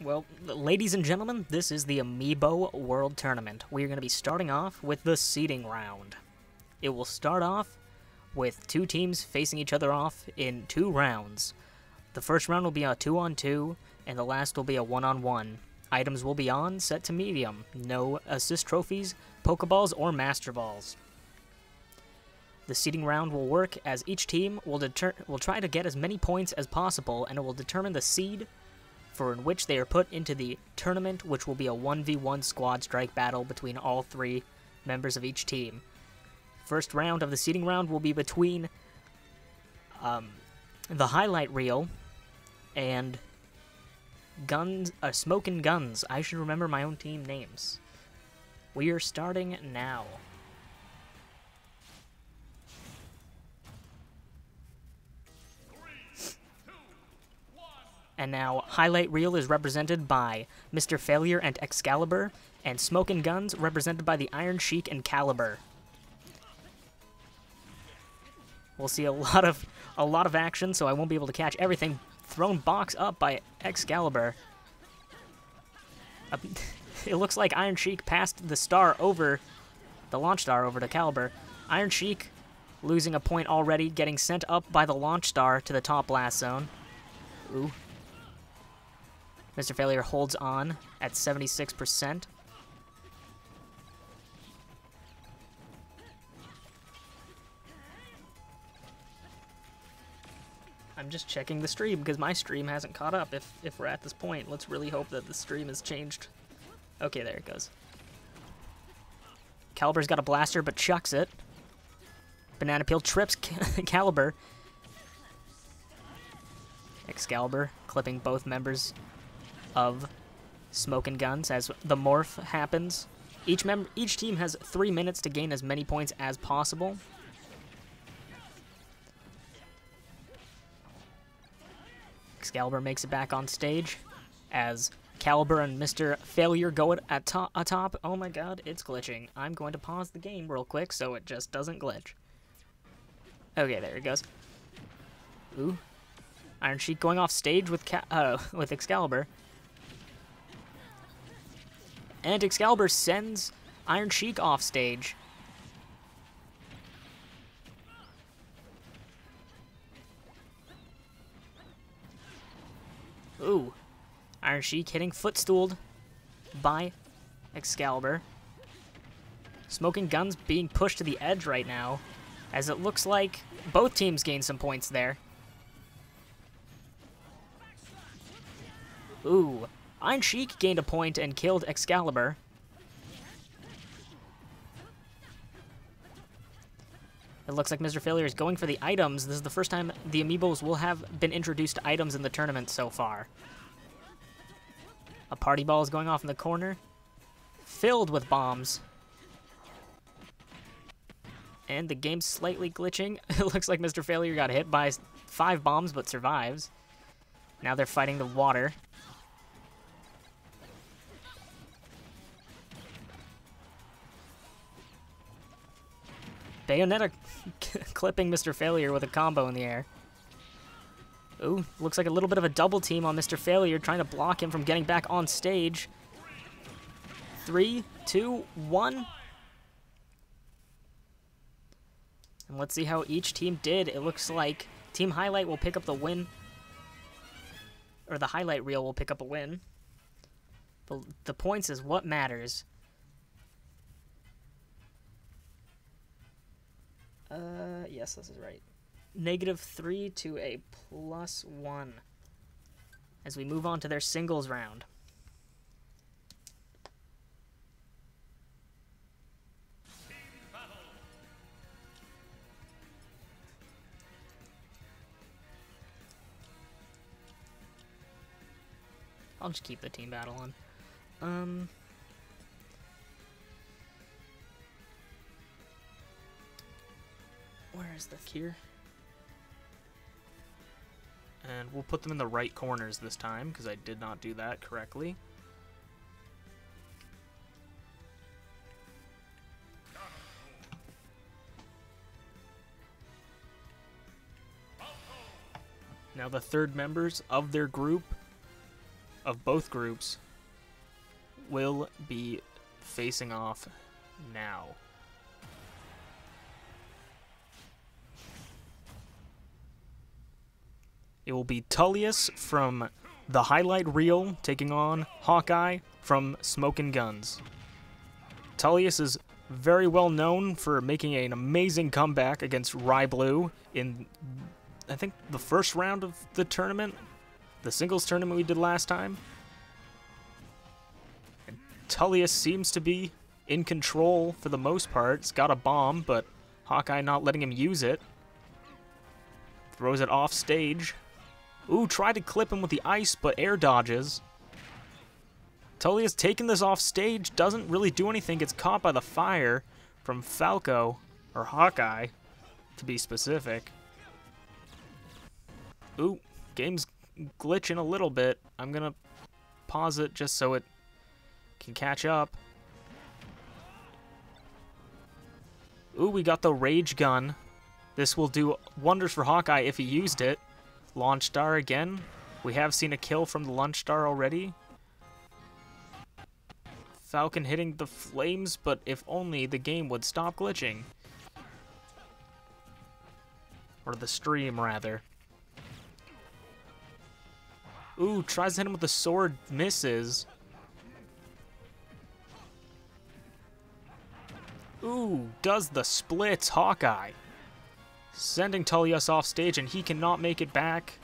Well, ladies and gentlemen, this is the Amiibo World Tournament. We are going to be starting off with the seeding round. It will start off with two teams facing each other off in two rounds. The first round will be a two on two, and the last will be a one on one. Items will be on, set to medium. No assist trophies, Pokeballs, or Master Balls. The seeding round will work as each team will will try to get as many points as possible, and it will determine the seed for in which they are put into the tournament, which will be a 1v1 squad strike battle between all three members of each team. First round of the seeding round will be between um, the highlight reel and guns, uh, smoke and guns. I should remember my own team names. We are starting now. And now, Highlight Reel is represented by Mr. Failure and Excalibur, and Smoke and Guns represented by the Iron Sheik and Caliber. We'll see a lot of a lot of action, so I won't be able to catch everything. Thrown box up by Excalibur. Uh, it looks like Iron Sheik passed the star over, the launch star over to Caliber. Iron Sheik losing a point already, getting sent up by the launch star to the top blast zone. Ooh, Mr. Failure holds on at 76%. I'm just checking the stream because my stream hasn't caught up if, if we're at this point. Let's really hope that the stream has changed. Okay, there it goes. Caliber's got a blaster but chucks it. Banana Peel trips Caliber. Excalibur clipping both members of Smoke and Guns as the morph happens. Each mem each team has three minutes to gain as many points as possible. Excalibur makes it back on stage as Caliber and Mr. Failure go at, at to atop. Oh my god, it's glitching. I'm going to pause the game real quick so it just doesn't glitch. Okay, there it goes. Ooh. Iron Sheik going off stage with Ca uh, with Excalibur. And Excalibur sends Iron Sheik off stage. Ooh. Iron Sheik hitting footstooled by Excalibur. Smoking Guns being pushed to the edge right now, as it looks like both teams gain some points there. Ooh. Iron Sheik gained a point and killed Excalibur. It looks like Mr. Failure is going for the items. This is the first time the Amiibos will have been introduced to items in the tournament so far. A party ball is going off in the corner, filled with bombs. And the game's slightly glitching. it looks like Mr. Failure got hit by five bombs but survives. Now they're fighting the water. Bayonetta clipping Mr. Failure with a combo in the air. Ooh, looks like a little bit of a double team on Mr. Failure, trying to block him from getting back on stage. Three, two, one. And let's see how each team did. It looks like Team Highlight will pick up the win. Or the highlight reel will pick up a win. The, the points is what matters. Uh, yes, this is right. Negative 3 to a plus 1 as we move on to their singles round. I'll just keep the team battle on. Um, Where is the here? And we'll put them in the right corners this time, because I did not do that correctly. Now the third members of their group of both groups will be facing off now. It will be Tullius from the highlight reel taking on Hawkeye from Smokin' Guns. Tullius is very well known for making an amazing comeback against Ryblue in, I think, the first round of the tournament, the singles tournament we did last time. And Tullius seems to be in control for the most part. He's got a bomb, but Hawkeye not letting him use it. Throws it off stage. Ooh, tried to clip him with the ice, but air dodges. Tullius taking this off stage, doesn't really do anything, gets caught by the fire from Falco, or Hawkeye, to be specific. Ooh, game's glitching a little bit. I'm gonna pause it just so it can catch up. Ooh, we got the Rage Gun. This will do wonders for Hawkeye if he used it. Launch Star again. We have seen a kill from the Launch Star already. Falcon hitting the flames, but if only the game would stop glitching. Or the stream, rather. Ooh, tries to hit him with the sword, misses. Ooh, does the splits Hawkeye. Sending Tullius off stage, and he cannot make it back.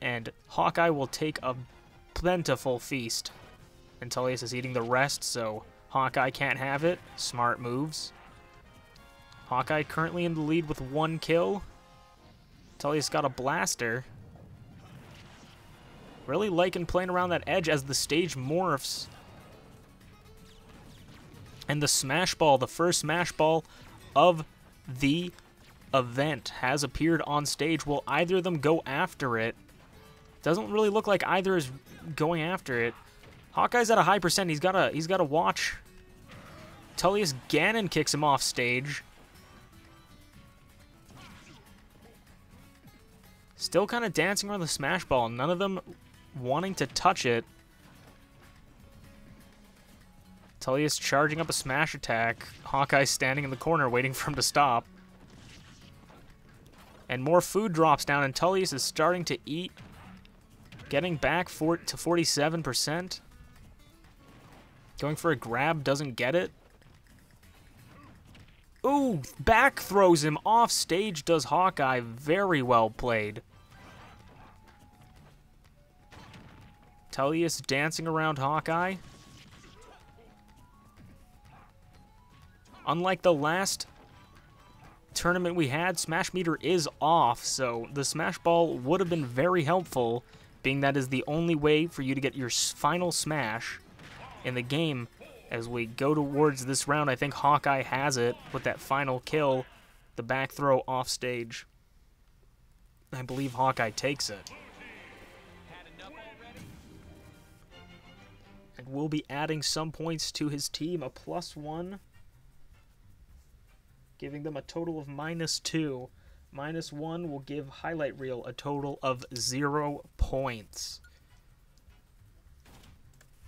And Hawkeye will take a plentiful feast. And Tullius is eating the rest, so Hawkeye can't have it. Smart moves. Hawkeye currently in the lead with one kill. Tullius got a blaster. Really liking playing around that edge as the stage morphs. And the Smash Ball, the first Smash Ball of the event, has appeared on stage. Will either of them go after it? Doesn't really look like either is going after it. Hawkeye's at a high percent. He's got a he's got to watch. Tullius Ganon kicks him off stage. Still kind of dancing around the smash ball. None of them wanting to touch it. Tullius charging up a smash attack. Hawkeye standing in the corner waiting for him to stop. And more food drops down, and Tullius is starting to eat. Getting back for, to 47%. Going for a grab, doesn't get it. Ooh, back throws him off stage, does Hawkeye. Very well played. Tullius dancing around Hawkeye. Unlike the last tournament we had, Smash Meter is off, so the Smash Ball would have been very helpful, being that is the only way for you to get your final Smash in the game. As we go towards this round, I think Hawkeye has it with that final kill, the back throw off stage. I believe Hawkeye takes it. And we'll be adding some points to his team, a plus one giving them a total of minus two. Minus one will give Highlight Reel a total of zero points.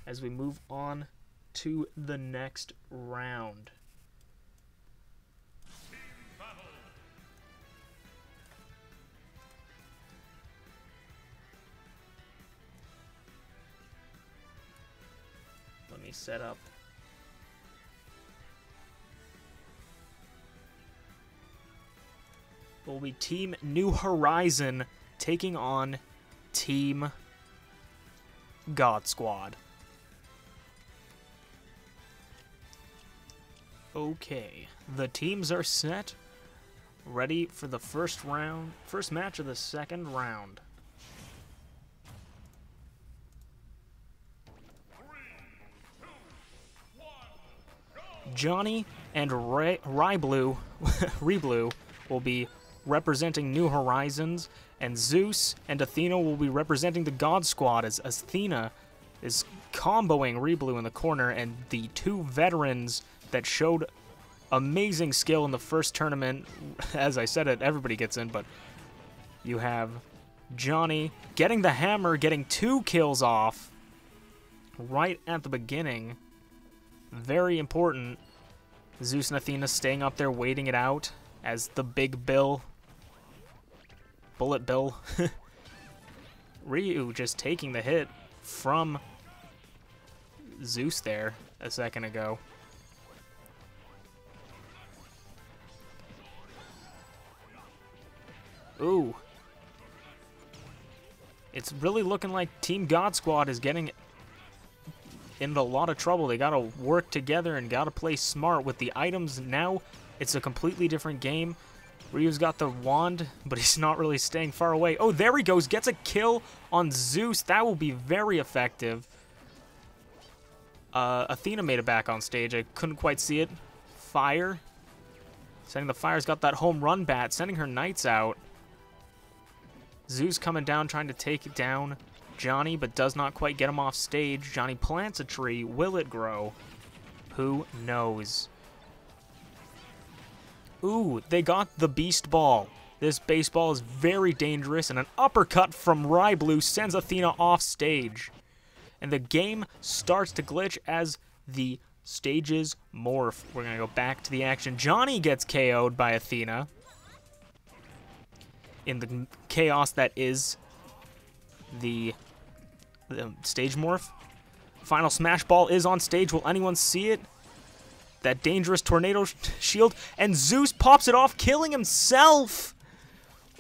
As we move on to the next round. Let me set up will be Team New Horizon taking on Team God Squad. Okay, the teams are set, ready for the first round, first match of the second round. Johnny and Ray, Ryblue, Reblue will be representing New Horizons, and Zeus and Athena will be representing the God Squad as Athena is comboing Reblue in the corner, and the two veterans that showed amazing skill in the first tournament. As I said it, everybody gets in, but you have Johnny getting the hammer, getting two kills off right at the beginning. Very important. Zeus and Athena staying up there waiting it out as the big Bill. Bullet Bill. Ryu just taking the hit from Zeus there a second ago. Ooh. It's really looking like Team God Squad is getting into a lot of trouble. They got to work together and got to play smart with the items. Now it's a completely different game. Ryu's got the wand, but he's not really staying far away. Oh, there he goes. Gets a kill on Zeus. That will be very effective. Uh, Athena made it back on stage. I couldn't quite see it. Fire. Sending the Fire's got that home run bat, sending her Knights out. Zeus coming down, trying to take down Johnny, but does not quite get him off stage. Johnny plants a tree. Will it grow? Who knows? Ooh, they got the Beast Ball. This baseball is very dangerous, and an uppercut from Ryblue sends Athena off stage. And the game starts to glitch as the stages morph. We're going to go back to the action. Johnny gets KO'd by Athena in the chaos that is the, the stage morph. Final Smash Ball is on stage. Will anyone see it? That dangerous tornado shield. And Zeus pops it off, killing himself.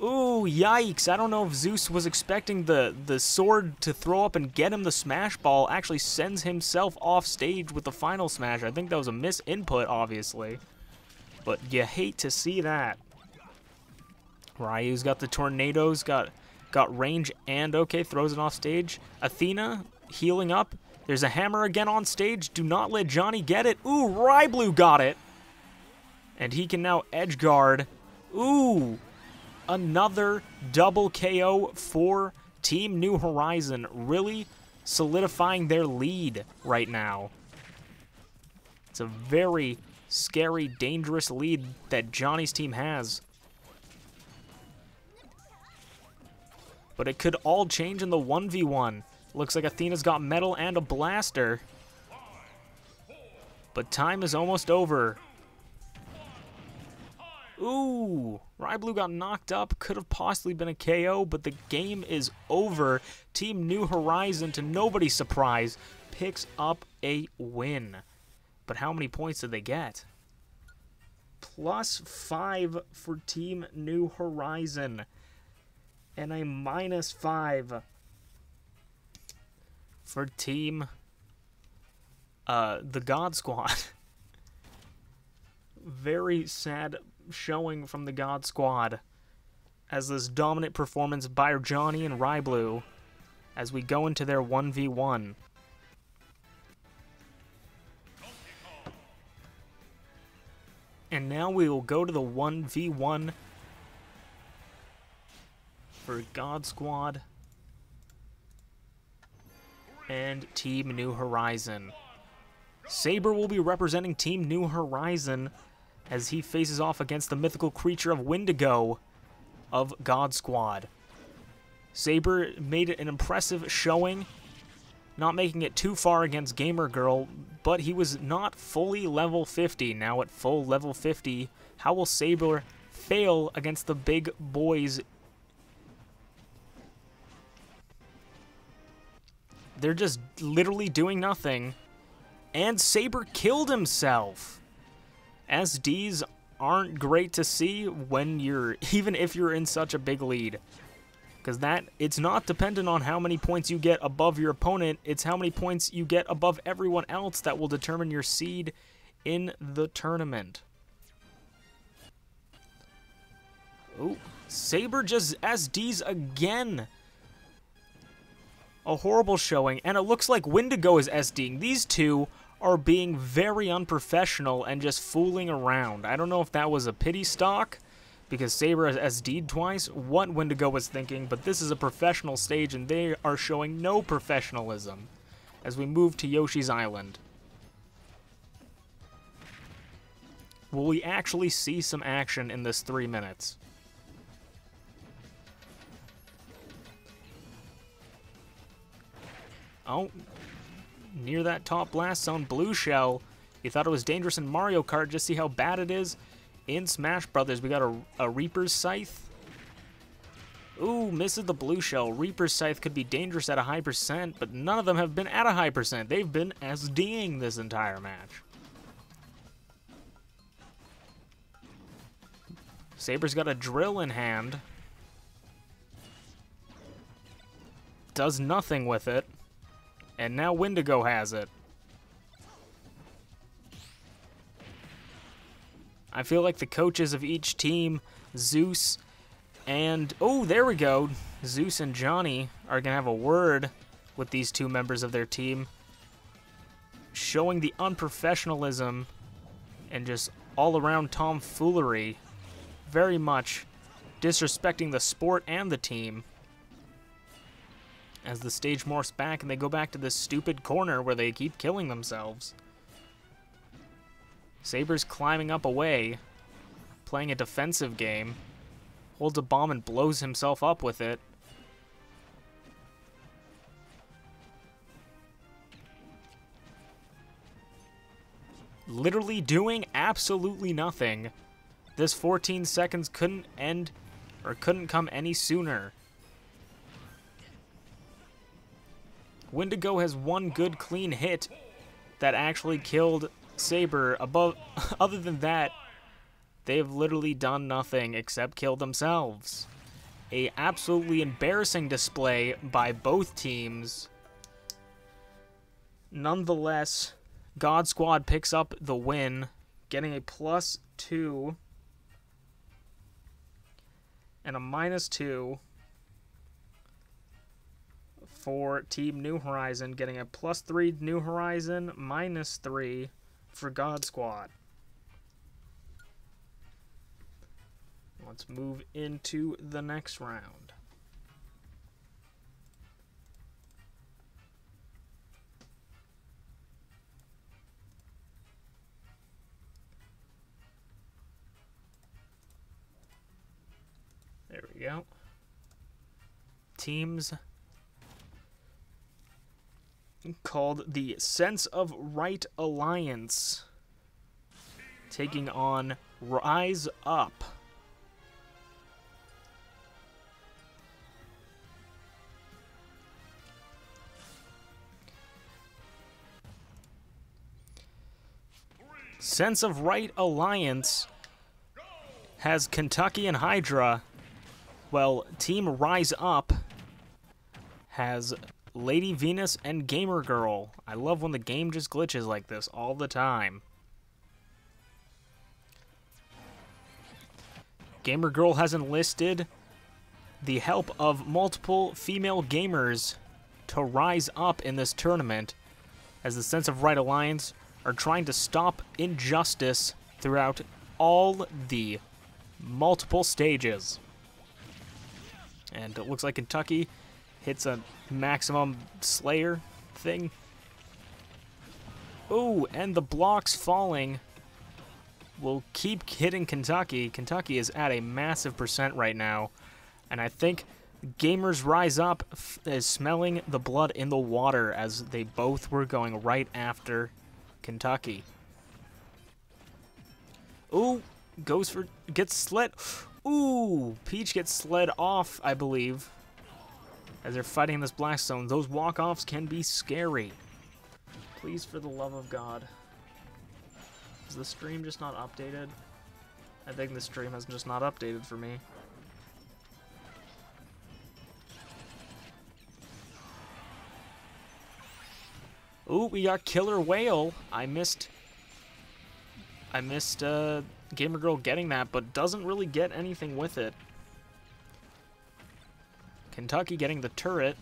Ooh, yikes. I don't know if Zeus was expecting the, the sword to throw up and get him the Smash Ball. Actually sends himself off stage with the final Smash. I think that was a misinput, obviously. But you hate to see that. Ryu's got the tornadoes, got got range, and okay, throws it off stage. Athena healing up. There's a hammer again on stage. Do not let Johnny get it. Ooh, Ryblue got it. And he can now edge guard. Ooh, another double KO for Team New Horizon. Really solidifying their lead right now. It's a very scary, dangerous lead that Johnny's team has. But it could all change in the 1v1. Looks like Athena's got metal and a blaster. But time is almost over. Ooh, Ryblue got knocked up. Could have possibly been a KO, but the game is over. Team New Horizon, to nobody's surprise, picks up a win. But how many points did they get? Plus five for Team New Horizon and a minus five for team uh, the God Squad. Very sad showing from the God Squad as this dominant performance by Johnny and Ryblue as we go into their 1v1. And now we will go to the 1v1 for God Squad and Team New Horizon. Saber will be representing Team New Horizon as he faces off against the mythical creature of Wendigo of God Squad. Saber made an impressive showing, not making it too far against Gamer Girl, but he was not fully level 50. Now at full level 50, how will Saber fail against the big boys They're just literally doing nothing. And Saber killed himself. SDs aren't great to see when you're, even if you're in such a big lead. Because that, it's not dependent on how many points you get above your opponent, it's how many points you get above everyone else that will determine your seed in the tournament. Oh, Saber just SDs again a horrible showing, and it looks like Wendigo is SDing. These two are being very unprofessional and just fooling around. I don't know if that was a pity stock, because Saber has SD'd twice, what Wendigo was thinking, but this is a professional stage and they are showing no professionalism as we move to Yoshi's Island. Will we actually see some action in this three minutes? Oh, near that top blast zone, blue shell. You thought it was dangerous in Mario Kart, just see how bad it is in Smash Brothers. We got a, a Reaper's Scythe. Ooh, misses the blue shell. Reaper's Scythe could be dangerous at a high percent, but none of them have been at a high percent. They've been SDing this entire match. Saber's got a drill in hand. Does nothing with it. And now Wendigo has it. I feel like the coaches of each team, Zeus and... Oh, there we go. Zeus and Johnny are going to have a word with these two members of their team. Showing the unprofessionalism and just all-around tomfoolery. Very much disrespecting the sport and the team as the stage morphs back and they go back to this stupid corner where they keep killing themselves. Saber's climbing up away, playing a defensive game, holds a bomb and blows himself up with it. Literally doing absolutely nothing. This 14 seconds couldn't end or couldn't come any sooner. Wendigo has one good clean hit that actually killed Saber. Above, other than that, they've literally done nothing except kill themselves. A absolutely embarrassing display by both teams. Nonetheless, God Squad picks up the win, getting a plus two and a minus two for Team New Horizon, getting a plus 3 New Horizon, minus 3 for God Squad. Let's move into the next round. There we go. Teams called the Sense of Right Alliance, taking on Rise Up. Sense of Right Alliance has Kentucky and Hydra, Well, Team Rise Up has Lady Venus and Gamer Girl. I love when the game just glitches like this all the time. Gamer Girl has enlisted the help of multiple female gamers to rise up in this tournament as the Sense of Right Alliance are trying to stop injustice throughout all the multiple stages. And it looks like Kentucky hits a maximum slayer thing. Oh, and the blocks falling will keep hitting Kentucky. Kentucky is at a massive percent right now. And I think Gamers Rise Up is smelling the blood in the water as they both were going right after Kentucky. Ooh, goes for, gets sled. Ooh, Peach gets sled off, I believe as they're fighting this blast zone. Those walk-offs can be scary. Please, for the love of God. Is the stream just not updated? I think the stream has just not updated for me. Ooh, we got Killer Whale. I missed... I missed, uh, Gamer Girl getting that, but doesn't really get anything with it. Kentucky getting the turret.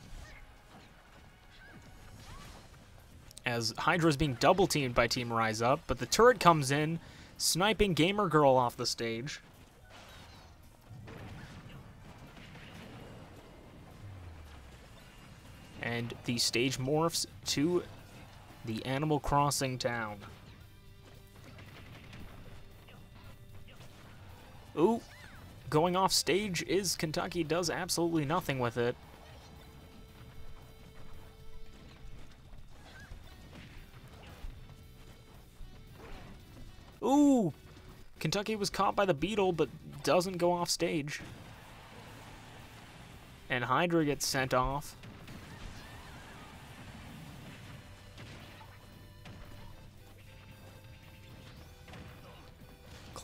As Hydra is being double teamed by Team Rise Up, but the turret comes in, sniping Gamer Girl off the stage. And the stage morphs to the Animal Crossing town. Ooh, going off stage is Kentucky does absolutely nothing with it. Ooh! Kentucky was caught by the Beetle, but doesn't go off stage. And Hydra gets sent off.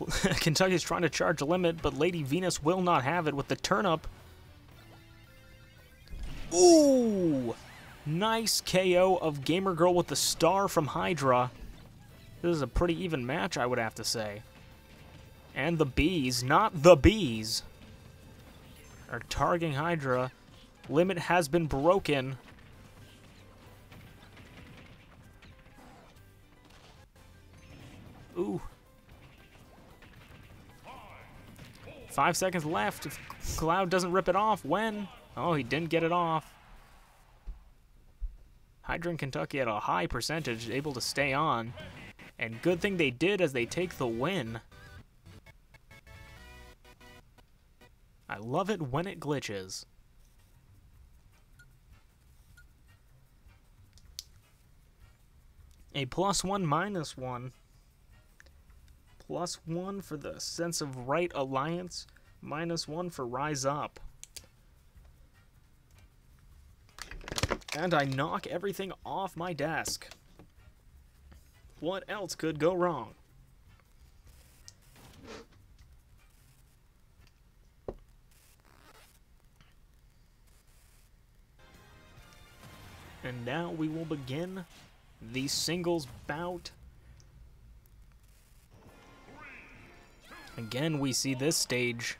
Kentucky's trying to charge a limit, but Lady Venus will not have it with the turnip. Ooh! Nice KO of Gamer Girl with the star from Hydra. This is a pretty even match, I would have to say. And the bees, not the bees, are targeting Hydra. Limit has been broken. Ooh. Five seconds left. If Cloud doesn't rip it off, when? Oh, he didn't get it off. Hydra and Kentucky at a high percentage, able to stay on. And good thing they did as they take the win. I love it when it glitches. A plus one, minus one plus one for the Sense of Right Alliance, minus one for Rise Up. And I knock everything off my desk. What else could go wrong? And now we will begin the singles bout Again, we see this stage.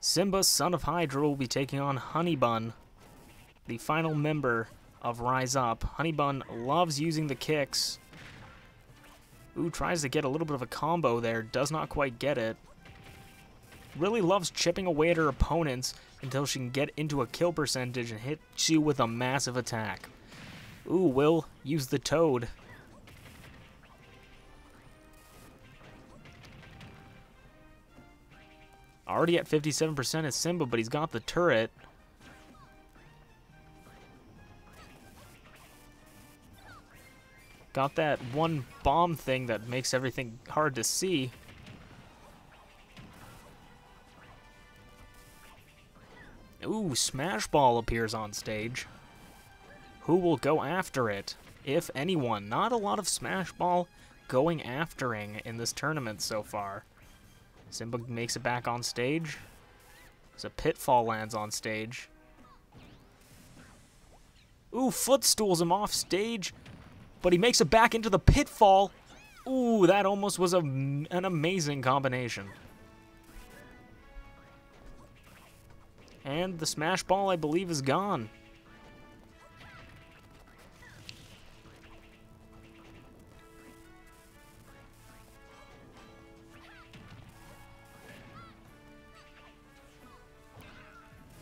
Simba, son of Hydra, will be taking on Honeybun, the final member of Rise Up. Honeybun loves using the kicks. Ooh, tries to get a little bit of a combo there, does not quite get it. Really loves chipping away at her opponents until she can get into a kill percentage and hit you with a massive attack. Ooh, will use the toad. Already at 57% is Simba, but he's got the turret. Got that one bomb thing that makes everything hard to see. Ooh, Smash Ball appears on stage. Who will go after it? If anyone. Not a lot of Smash Ball going aftering in this tournament so far. Simba makes it back on stage. As a Pitfall lands on stage. Ooh, footstools him off stage. But he makes it back into the pitfall. Ooh, that almost was a, an amazing combination. And the smash ball, I believe, is gone.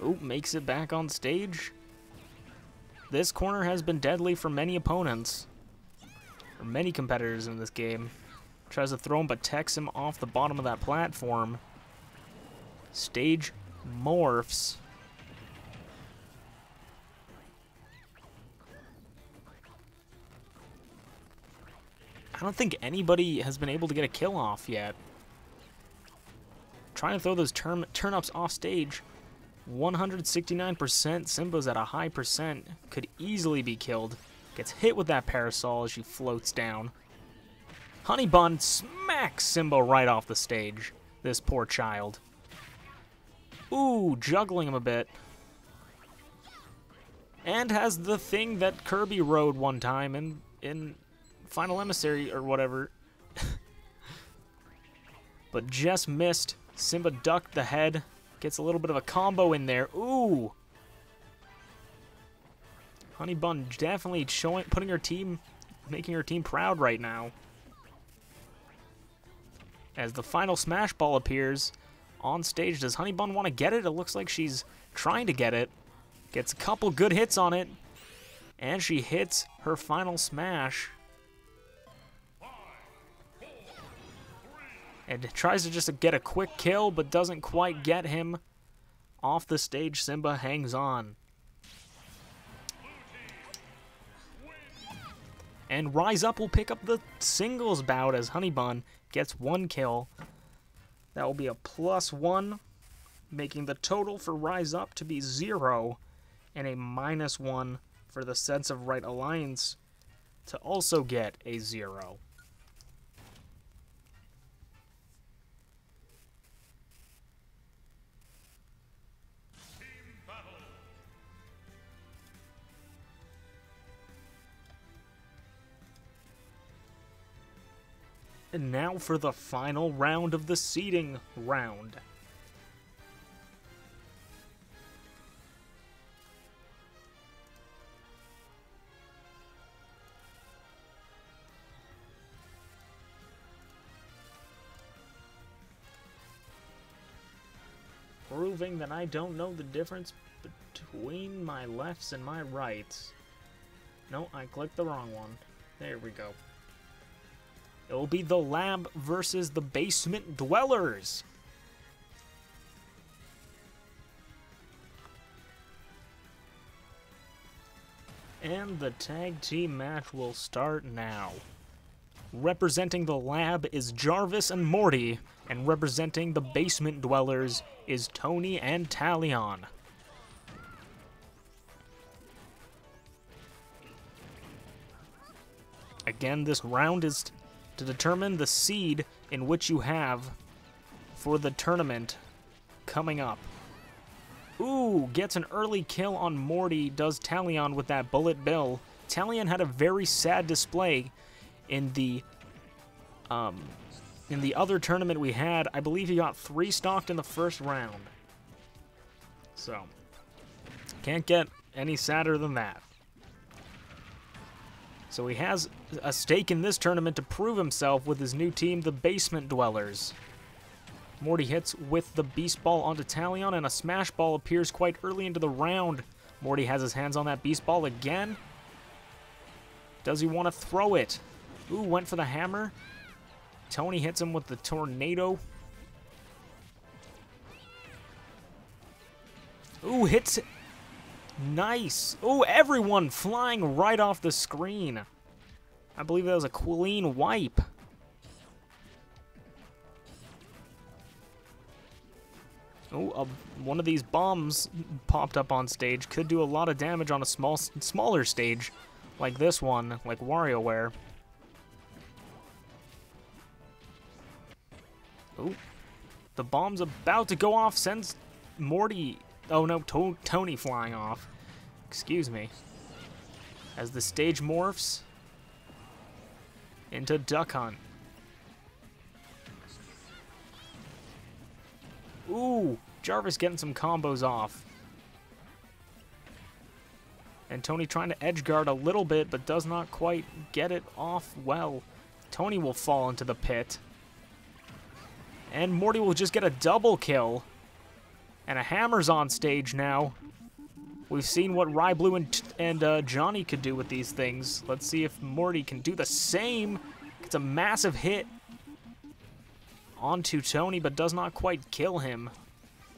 Oh, makes it back on stage. This corner has been deadly for many opponents. For many competitors in this game. Tries to throw him, but techs him off the bottom of that platform. Stage morphs. I don't think anybody has been able to get a kill off yet. Trying to throw those turn turnips off stage 169%. Simba's at a high percent. Could easily be killed. Gets hit with that parasol as she floats down. Honey Bun smacks Simba right off the stage. This poor child. Ooh, juggling him a bit. And has the thing that Kirby rode one time in, in Final Emissary or whatever. but just missed. Simba ducked the head. Gets a little bit of a combo in there. Ooh! Honey Bun definitely showing, putting her team, making her team proud right now. As the final Smash Ball appears on stage, does Honey Bun want to get it? It looks like she's trying to get it. Gets a couple good hits on it. And she hits her final smash. And tries to just get a quick kill, but doesn't quite get him. Off the stage, Simba hangs on. And Rise Up will pick up the singles bout as Honeybun gets one kill. That will be a plus one, making the total for Rise Up to be zero, and a minus one for the Sense of Right Alliance to also get a zero. And now for the final round of the seeding round. Proving that I don't know the difference between my lefts and my rights. No, I clicked the wrong one. There we go. It will be the lab versus the basement dwellers. And the tag team match will start now. Representing the lab is Jarvis and Morty, and representing the basement dwellers is Tony and Talion. Again, this round is to determine the seed in which you have for the tournament coming up. Ooh, gets an early kill on Morty, does Talion with that bullet bill. Talion had a very sad display in the um, in the other tournament we had. I believe he got three stocked in the first round. So, can't get any sadder than that. So he has a stake in this tournament to prove himself with his new team, the Basement Dwellers. Morty hits with the Beast Ball onto Talion, and a Smash Ball appears quite early into the round. Morty has his hands on that Beast Ball again. Does he want to throw it? Ooh, went for the hammer. Tony hits him with the Tornado. Ooh, hits Nice. Oh, everyone flying right off the screen. I believe that was a clean wipe. Oh, uh, one of these bombs popped up on stage. Could do a lot of damage on a small, smaller stage, like this one, like WarioWare. Oh, the bomb's about to go off. Sends Morty Oh no, to Tony flying off. Excuse me. As the stage morphs into Duck Hunt. Ooh, Jarvis getting some combos off. And Tony trying to edge guard a little bit, but does not quite get it off well. Tony will fall into the pit. And Morty will just get a double kill. And a hammer's on stage now. We've seen what Rye Blue and, and uh, Johnny could do with these things. Let's see if Morty can do the same. It's a massive hit onto Tony, but does not quite kill him.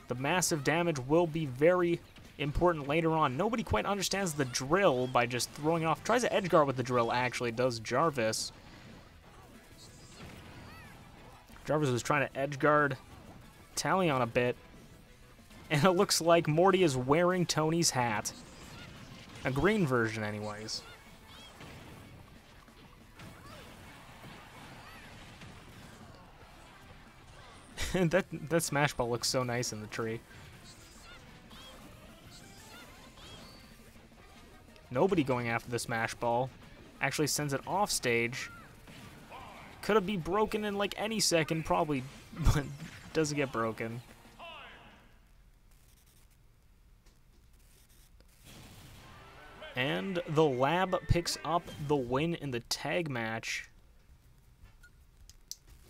The massive damage will be very important later on. Nobody quite understands the drill by just throwing it off. Tries to edge guard with the drill, actually, does Jarvis. Jarvis was trying to edge guard Talion a bit. And it looks like Morty is wearing Tony's hat. A green version, anyways. that that smash ball looks so nice in the tree. Nobody going after the smash ball. Actually sends it off stage. Could it be broken in like any second? Probably, but doesn't get broken. And the lab picks up the win in the tag match.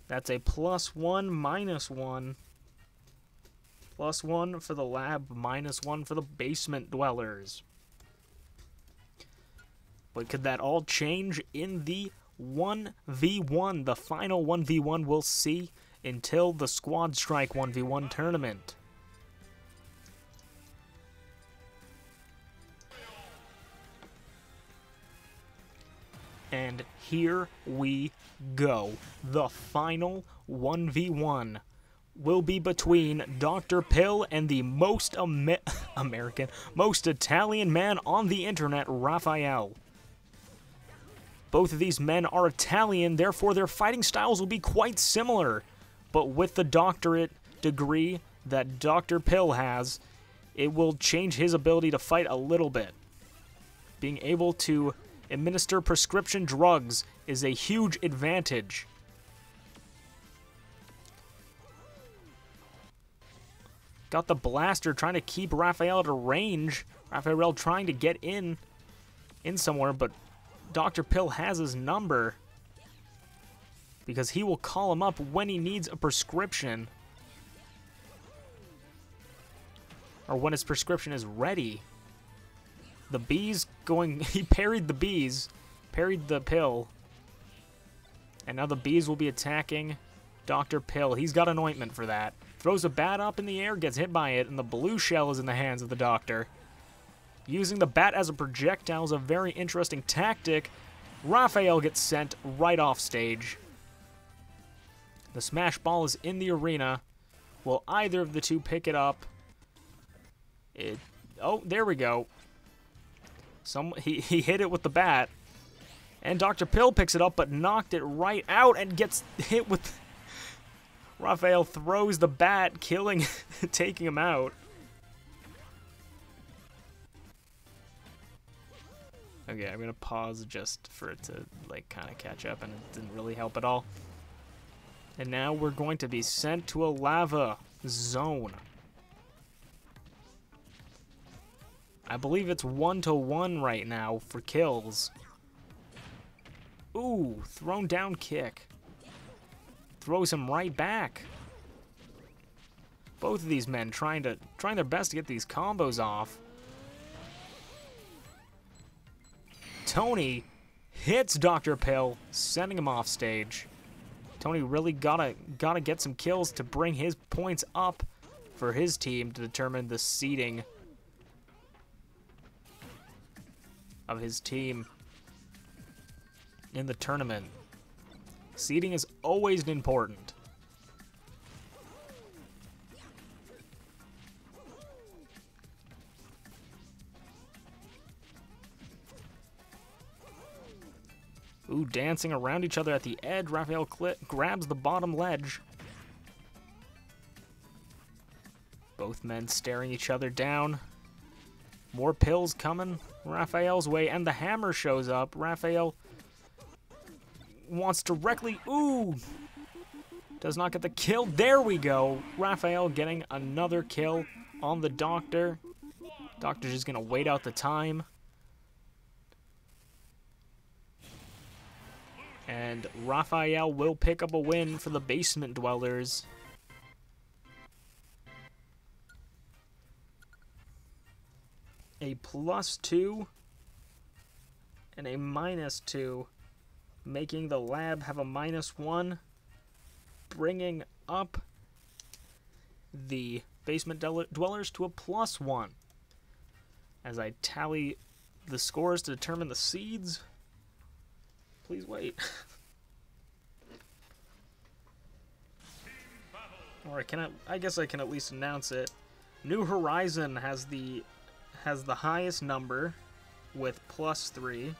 That's a plus one, minus one. Plus one for the lab, minus one for the basement dwellers. But could that all change in the 1v1? The final 1v1 we'll see until the Squad Strike 1v1 tournament. Here we go. The final 1v1 will be between Dr. Pill and the most Amer American, most Italian man on the internet, Raphael. Both of these men are Italian, therefore their fighting styles will be quite similar. But with the doctorate degree that Dr. Pill has, it will change his ability to fight a little bit. Being able to administer prescription drugs is a huge advantage. Got the blaster trying to keep Raphael at a range. Raphael trying to get in in somewhere, but Dr. Pill has his number because he will call him up when he needs a prescription or when his prescription is ready. The bees going, he parried the bees, parried the pill, and now the bees will be attacking Dr. Pill. He's got an ointment for that. Throws a bat up in the air, gets hit by it, and the blue shell is in the hands of the doctor. Using the bat as a projectile is a very interesting tactic. Raphael gets sent right off stage. The smash ball is in the arena. Will either of the two pick it up? It. Oh, there we go. Some he he hit it with the bat, and Dr. Pill picks it up, but knocked it right out and gets hit with Raphael throws the bat, killing, taking him out. Okay, I'm gonna pause just for it to, like, kind of catch up, and it didn't really help at all. And now we're going to be sent to a lava zone. I believe it's one to one right now for kills. Ooh, thrown down kick throws him right back. Both of these men trying to trying their best to get these combos off. Tony hits Dr. Pill, sending him off stage. Tony really gotta gotta get some kills to bring his points up for his team to determine the seeding of his team in the tournament. Seeding is always important. Ooh, dancing around each other at the edge. Raphael Clit grabs the bottom ledge. Both men staring each other down. More pills coming Raphael's way, and the hammer shows up. Raphael wants directly... Ooh! Does not get the kill. There we go. Raphael getting another kill on the Doctor. Doctor's just going to wait out the time. And Raphael will pick up a win for the Basement Dwellers. A plus two and a minus two making the lab have a minus one, bringing up the basement dwellers to a plus one. As I tally the scores to determine the seeds, please wait. Can I, I guess I can at least announce it. New Horizon has the has the highest number with plus three.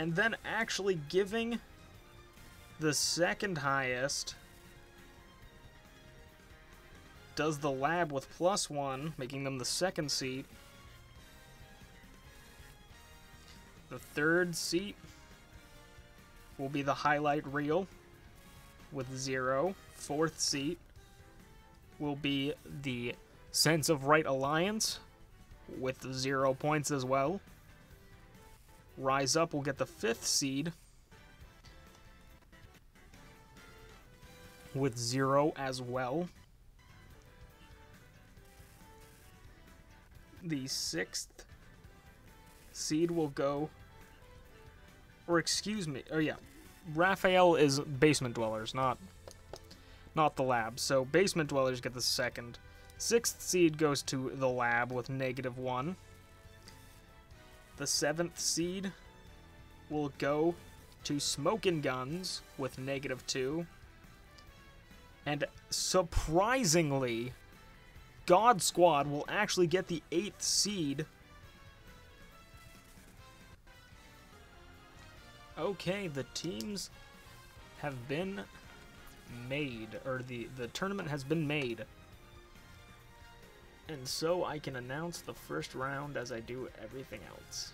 and then actually giving the second highest does the lab with plus one, making them the second seat. The third seat will be the highlight reel with zero. Fourth seat will be the sense of right alliance with zero points as well. Rise Up will get the fifth seed with zero as well. The sixth seed will go, or excuse me, oh yeah, Raphael is basement dwellers, not not the lab. So basement dwellers get the second. Sixth seed goes to the lab with negative one. The seventh seed will go to Smokin' Guns with negative two. And surprisingly, God Squad will actually get the eighth seed. Okay, the teams have been made, or the, the tournament has been made. And so I can announce the first round as I do everything else.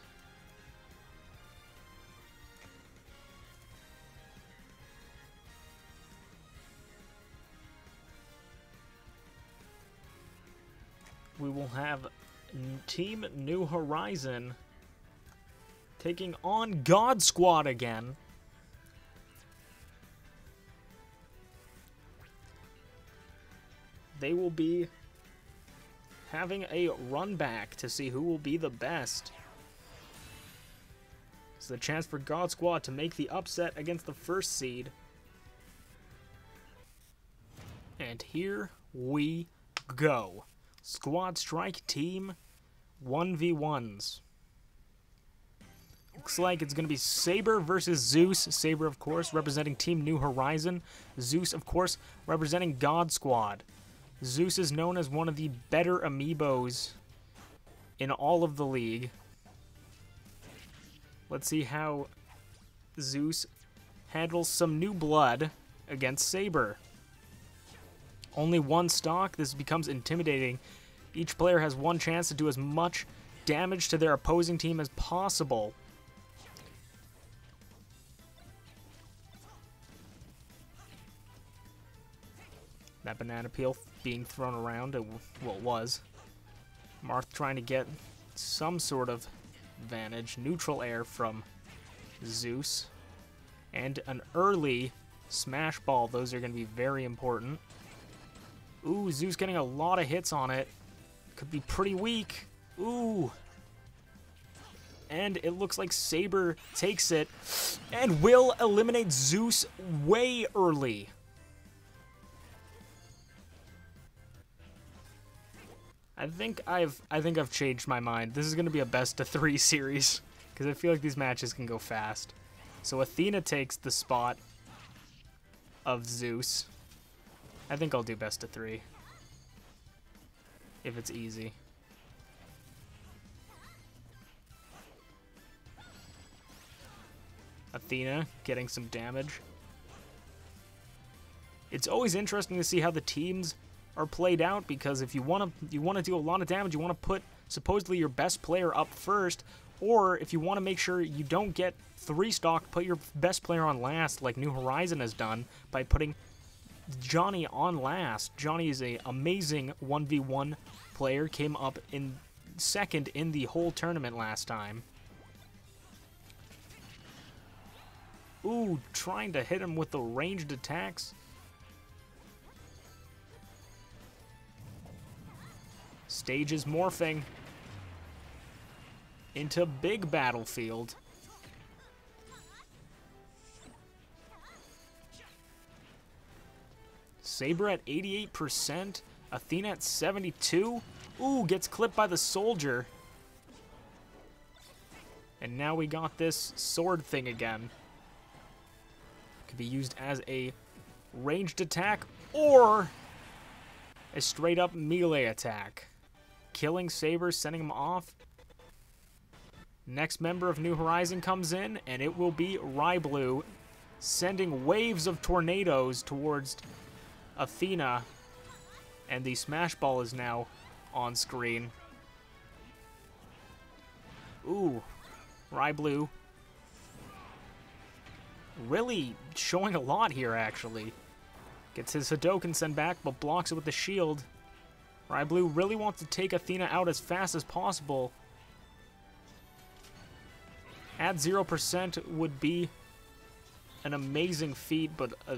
we will have Team New Horizon taking on God Squad again. They will be having a run back to see who will be the best. It's the chance for God Squad to make the upset against the first seed. And here we go. Squad Strike Team 1v1s. Looks like it's going to be Saber versus Zeus. Saber, of course, representing Team New Horizon. Zeus, of course, representing God Squad. Zeus is known as one of the better amiibos in all of the league. Let's see how Zeus handles some new blood against Saber. Only one stock, this becomes intimidating. Each player has one chance to do as much damage to their opposing team as possible. That banana peel being thrown around, it, well, was. Marth trying to get some sort of vantage, Neutral air from Zeus. And an early smash ball. Those are going to be very important. Ooh, Zeus getting a lot of hits on it. Could be pretty weak. Ooh. And it looks like Saber takes it and will eliminate Zeus way early. I think I've I think I've changed my mind. This is going to be a best of 3 series because I feel like these matches can go fast. So Athena takes the spot of Zeus. I think I'll do best of three. If it's easy. Athena getting some damage. It's always interesting to see how the teams are played out because if you want to you want to do a lot of damage, you want to put supposedly your best player up first, or if you want to make sure you don't get three stock, put your best player on last, like New Horizon has done by putting Johnny on last. Johnny is a amazing 1v1 player, came up in second in the whole tournament last time. Ooh, trying to hit him with the ranged attacks. Stage is morphing into big battlefield. Saber at 88%. Athena at 72. Ooh, gets clipped by the soldier. And now we got this sword thing again. Could be used as a ranged attack or a straight up melee attack. Killing Saber, sending him off. Next member of New Horizon comes in, and it will be Ryblu, sending waves of tornadoes towards Athena, and the Smash Ball is now on screen. Ooh, Ryblu. Really showing a lot here, actually. Gets his Hadoken sent back, but blocks it with the shield. Ryblu really wants to take Athena out as fast as possible. At 0% would be an amazing feat, but uh,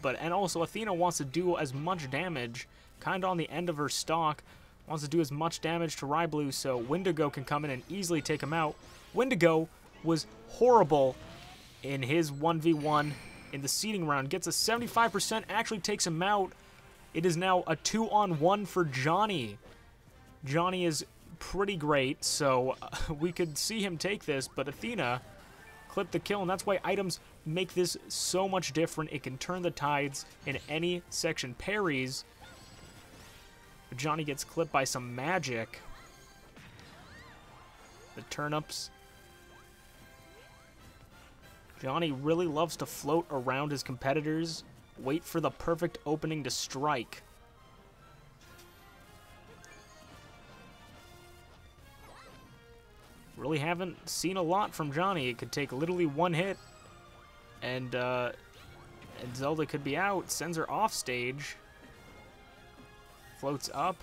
but and also Athena wants to do as much damage, kind of on the end of her stock, wants to do as much damage to Ryblu so Wendigo can come in and easily take him out. Wendigo was horrible in his 1v1 in the seeding round, gets a 75%, actually takes him out. It is now a 2 on 1 for Johnny. Johnny is pretty great, so uh, we could see him take this, but Athena clipped the kill, and that's why items make this so much different. It can turn the tides in any section. Parries, Johnny gets clipped by some magic. The turnips. Johnny really loves to float around his competitors, wait for the perfect opening to strike. Really haven't seen a lot from Johnny. It could take literally one hit, and, uh, and Zelda could be out. Sends her off stage. Floats up.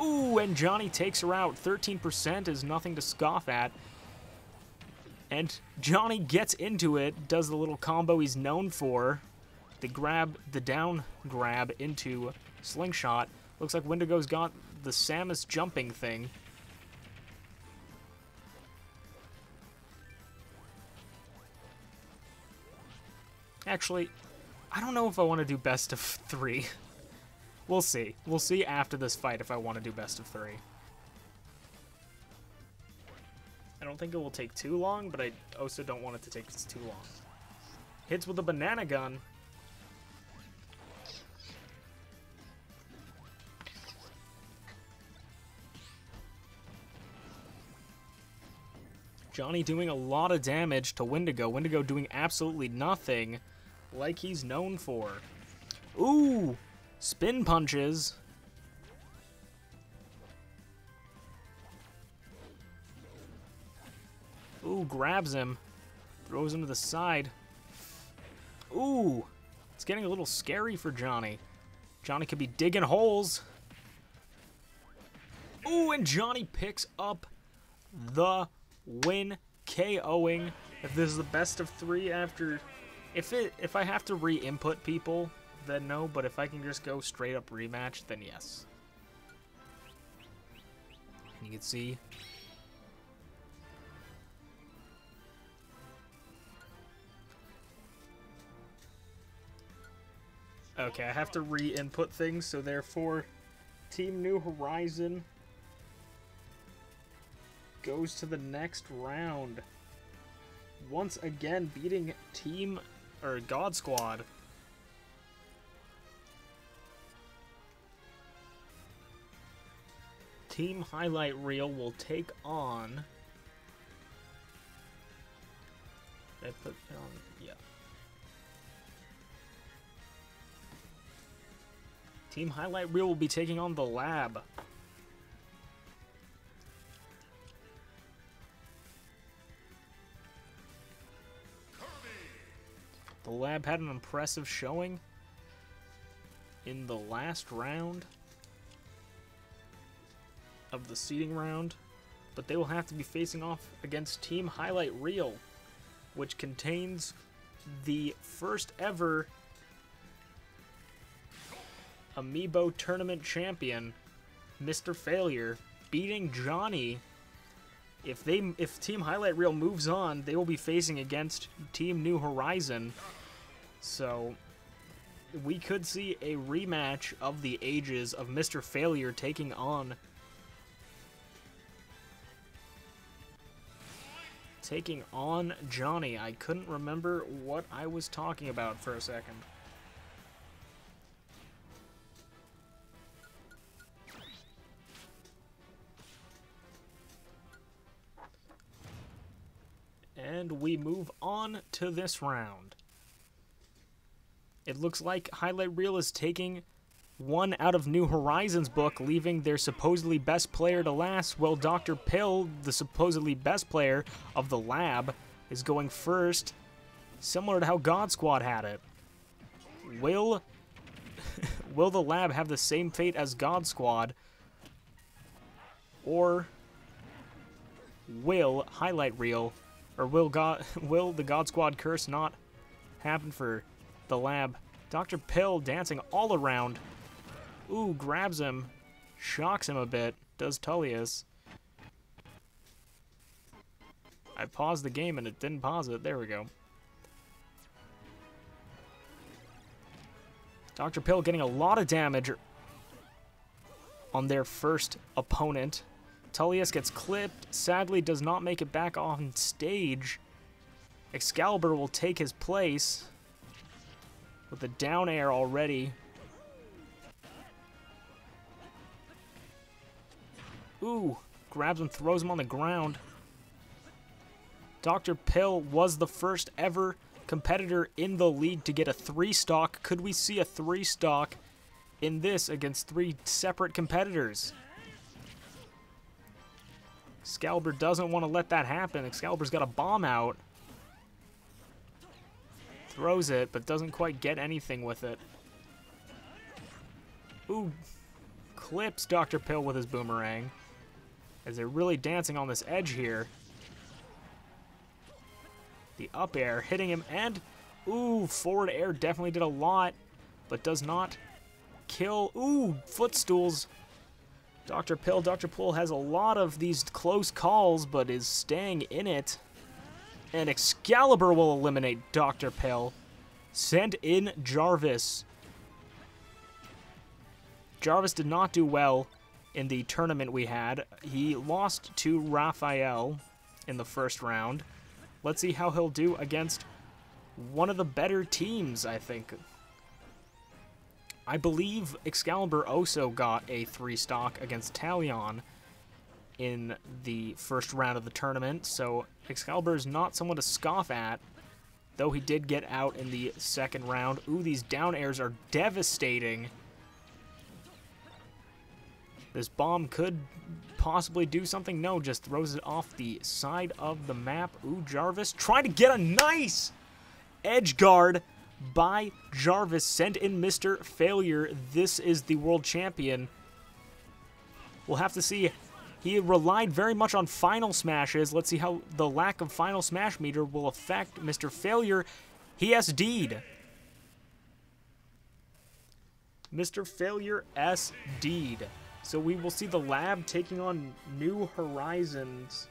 Ooh, and Johnny takes her out. 13% is nothing to scoff at. And Johnny gets into it, does the little combo he's known for. The grab, the down grab into Slingshot. Looks like Wendigo's got the Samus jumping thing. Actually, I don't know if I want to do best of three. we'll see. We'll see after this fight if I want to do best of three. Don't think it will take too long, but I also don't want it to take too long. Hits with a banana gun. Johnny doing a lot of damage to Wendigo. Wendigo doing absolutely nothing like he's known for. Ooh! Spin punches. Ooh, grabs him. Throws him to the side. Ooh! It's getting a little scary for Johnny. Johnny could be digging holes. Ooh, and Johnny picks up the win, KOing. If this is the best of three after if it if I have to re-input people, then no, but if I can just go straight up rematch, then yes. And you can see Okay, I have to re-input things, so therefore Team New Horizon goes to the next round. Once again beating Team or God Squad. Team Highlight Reel will take on. I put on, yeah. Team Highlight Reel will be taking on the Lab. The lab had an impressive showing in the last round of the seeding round, but they will have to be facing off against Team Highlight Reel, which contains the first ever Amiibo Tournament champion, Mr. Failure, beating Johnny if they if Team Highlight Reel moves on, they will be facing against Team New Horizon. So we could see a rematch of the ages of Mr. Failure taking on taking on Johnny. I couldn't remember what I was talking about for a second. And we move on to this round. It looks like Highlight Reel is taking one out of New Horizons book, leaving their supposedly best player to last, while Dr. Pill, the supposedly best player of the lab, is going first, similar to how God Squad had it. Will will the lab have the same fate as God Squad, or will Highlight Reel, or will God will the God Squad curse not happen for the lab. Dr. Pill dancing all around. Ooh, grabs him. Shocks him a bit. Does Tullius. I paused the game and it didn't pause it. There we go. Dr. Pill getting a lot of damage on their first opponent. Tullius gets clipped, sadly does not make it back on stage. Excalibur will take his place with the down air already. Ooh, grabs him, throws him on the ground. Dr. Pill was the first ever competitor in the league to get a three stock. Could we see a three stock in this against three separate competitors? Excalibur doesn't want to let that happen. Excalibur's got a bomb out. Throws it, but doesn't quite get anything with it. Ooh, clips Dr. Pill with his boomerang. As they're really dancing on this edge here. The up air hitting him, and ooh, forward air definitely did a lot, but does not kill. Ooh, footstools. Dr. Pill, Dr. Pool has a lot of these close calls, but is staying in it. And Excalibur will eliminate Dr. Pill. Send in Jarvis. Jarvis did not do well in the tournament we had. He lost to Raphael in the first round. Let's see how he'll do against one of the better teams, I think. I believe Excalibur also got a three stock against Talion in the first round of the tournament, so Excalibur is not someone to scoff at, though he did get out in the second round. Ooh, these down airs are devastating. This bomb could possibly do something. No, just throws it off the side of the map. Ooh, Jarvis trying to get a nice edge guard by Jarvis. Send in Mr. Failure. This is the world champion. We'll have to see he relied very much on final smashes. Let's see how the lack of final smash meter will affect Mr. Failure. He deed. Mr. Failure S deed. So we will see the lab taking on New Horizons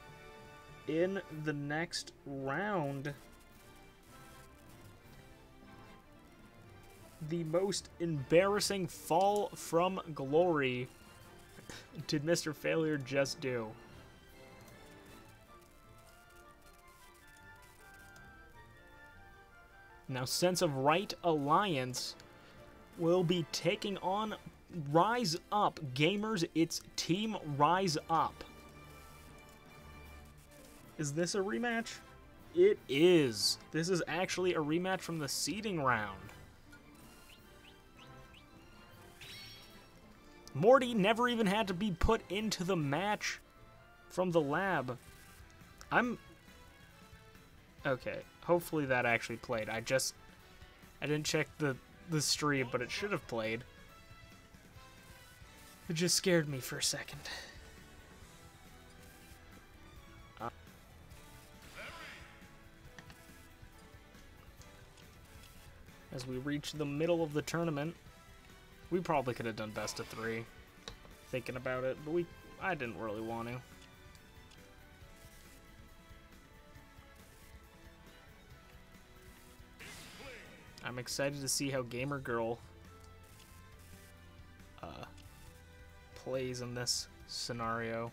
in the next round. The most embarrassing fall from glory did Mr. Failure just do? Now, Sense of Right Alliance will be taking on Rise Up. Gamers, it's Team Rise Up. Is this a rematch? It is. This is actually a rematch from the seeding round. Morty never even had to be put into the match from the lab. I'm... Okay, hopefully that actually played. I just... I didn't check the, the stream, but it should have played. It just scared me for a second. Uh, as we reach the middle of the tournament, we probably could have done best of three, thinking about it, but we I didn't really want to. I'm excited to see how Gamer Girl uh, plays in this scenario.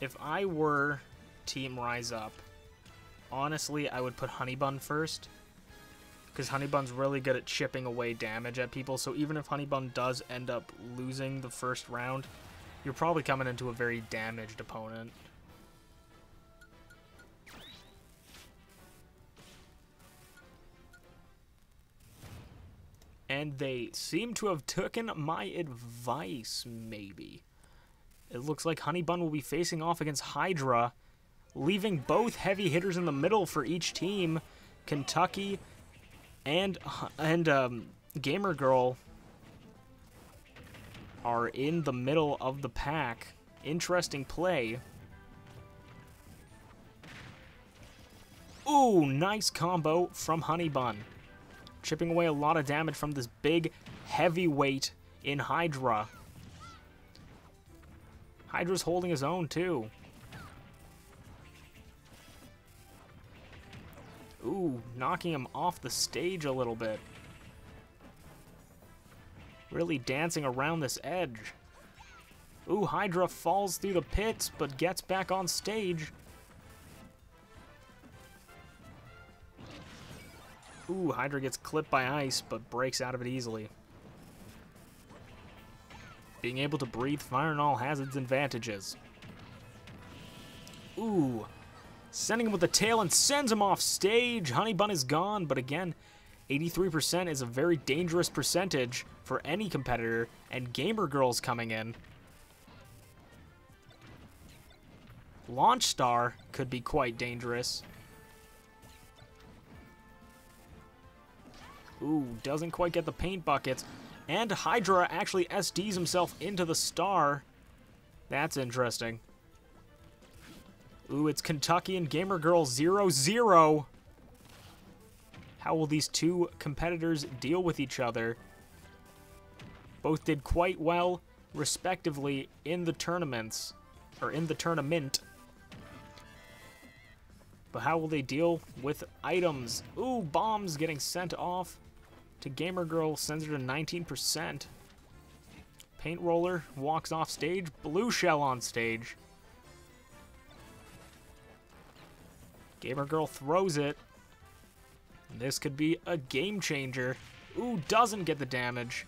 If I were Team Rise Up, honestly, I would put Honeybun first because Honeybun's really good at chipping away damage at people, so even if Honeybun does end up losing the first round, you're probably coming into a very damaged opponent. And they seem to have taken my advice, maybe. It looks like Honeybun will be facing off against Hydra, leaving both heavy hitters in the middle for each team. Kentucky and and um, Gamer Girl are in the middle of the pack. Interesting play. Ooh, nice combo from Honey Bun. Chipping away a lot of damage from this big heavyweight in Hydra. Hydra's holding his own, too. Ooh, knocking him off the stage a little bit. Really dancing around this edge. Ooh, Hydra falls through the pits, but gets back on stage. Ooh, Hydra gets clipped by ice, but breaks out of it easily. Being able to breathe fire and all has its advantages. Ooh, sending him with the tail and sends him off stage. Honey Bun is gone, but again, 83% is a very dangerous percentage for any competitor, and Gamer Girl's coming in. Launch Star could be quite dangerous. Ooh, doesn't quite get the paint buckets. And Hydra actually SDs himself into the star. That's interesting. Ooh, it's Kentucky and Gamer Girl 0-0. How will these two competitors deal with each other? Both did quite well, respectively, in the tournaments. Or in the tournament. But how will they deal with items? Ooh, bombs getting sent off to Gamer Girl, sends her to 19%. Paint Roller walks off stage. Blue Shell on stage. Gamer Girl throws it. This could be a game changer. Ooh, doesn't get the damage.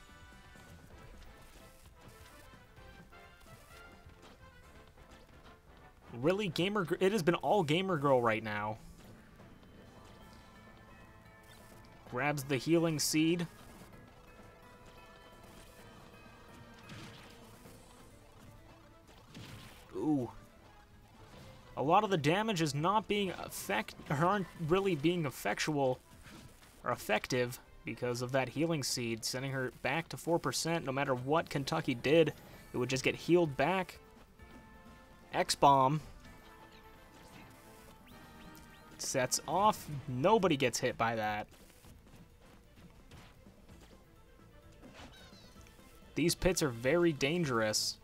Really, Gamer It has been all Gamer Girl right now. Grabs the healing seed. Ooh. A lot of the damage is not being effect aren't really being effectual or effective because of that healing seed, sending her back to 4%. No matter what Kentucky did, it would just get healed back. X-Bomb sets off. Nobody gets hit by that. These pits are very dangerous.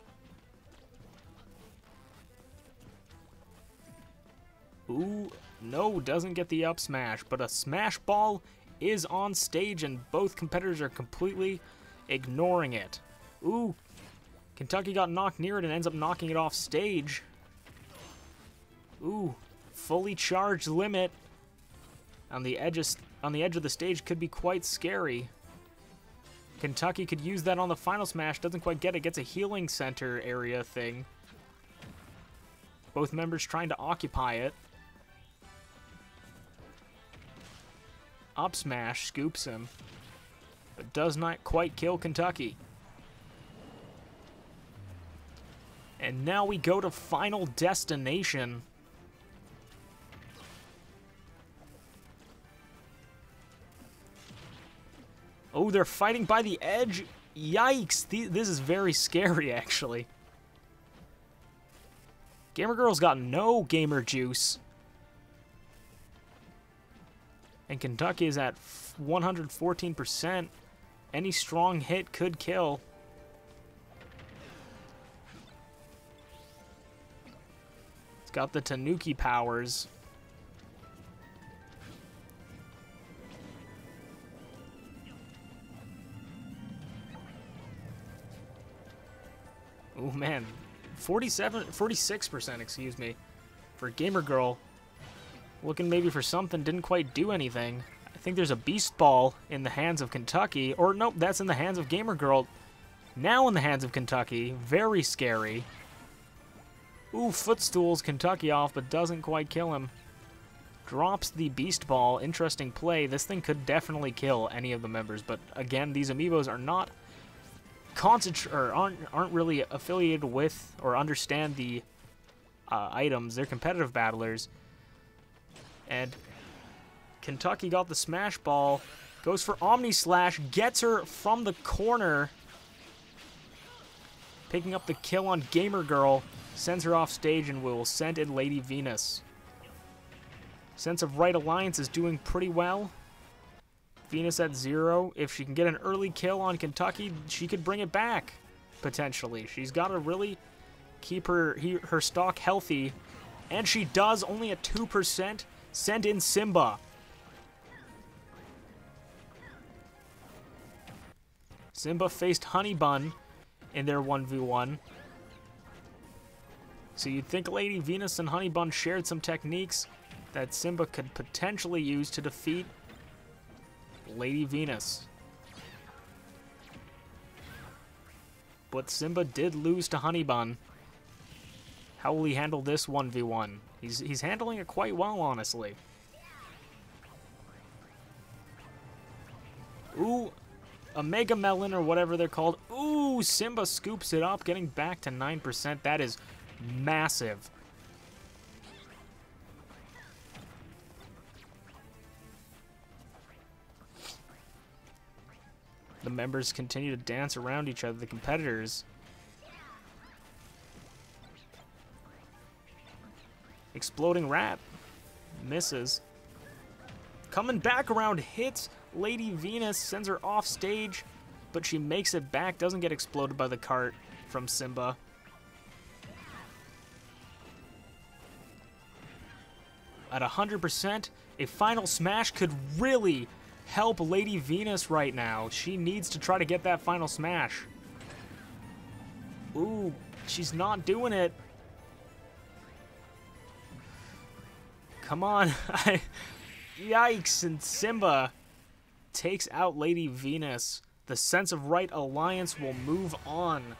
Ooh, no, doesn't get the up smash, but a smash ball is on stage and both competitors are completely ignoring it. Ooh, Kentucky got knocked near it and ends up knocking it off stage. Ooh, fully charged limit on the edge of, on the edge of the stage could be quite scary. Kentucky could use that on the final smash. Doesn't quite get it. Gets a healing center area thing. Both members trying to occupy it. Up smash scoops him. But does not quite kill Kentucky. And now we go to Final Destination. Oh, they're fighting by the edge? Yikes! this is very scary, actually. Gamer Girl's got no gamer juice. And Kentucky is at 114%. Any strong hit could kill. It's got the Tanuki powers. Oh man, 47, 46%, excuse me, for Gamer Girl. Looking maybe for something, didn't quite do anything. I think there's a Beast Ball in the hands of Kentucky, or nope, that's in the hands of Gamer Girl. Now in the hands of Kentucky, very scary. Ooh, footstools Kentucky off, but doesn't quite kill him. Drops the Beast Ball, interesting play. This thing could definitely kill any of the members, but again, these amiibos are not concentrate or aren't aren't really affiliated with or understand the uh, items. They're competitive battlers. And Kentucky got the smash ball, goes for Omni Slash, gets her from the corner, picking up the kill on Gamer Girl, sends her off stage, and will send in Lady Venus. Sense of Right Alliance is doing pretty well. Venus at zero. If she can get an early kill on Kentucky, she could bring it back, potentially. She's got to really keep her, her stock healthy. And she does, only at 2%. Send in Simba. Simba faced Honey Bun in their 1v1. So you'd think Lady Venus and Honey Bun shared some techniques that Simba could potentially use to defeat Lady Venus. But Simba did lose to Honey Bun. How will he handle this 1v1? He's, he's handling it quite well, honestly. Ooh, a Mega Melon or whatever they're called. Ooh, Simba scoops it up, getting back to 9%. That is massive. The members continue to dance around each other, the competitors. Exploding rat. Misses. Coming back around, hits Lady Venus, sends her off stage, but she makes it back, doesn't get exploded by the cart from Simba. At 100%, a final smash could really help Lady Venus right now. She needs to try to get that final smash. Ooh, she's not doing it. Come on. Yikes, and Simba takes out Lady Venus. The Sense of Right Alliance will move on.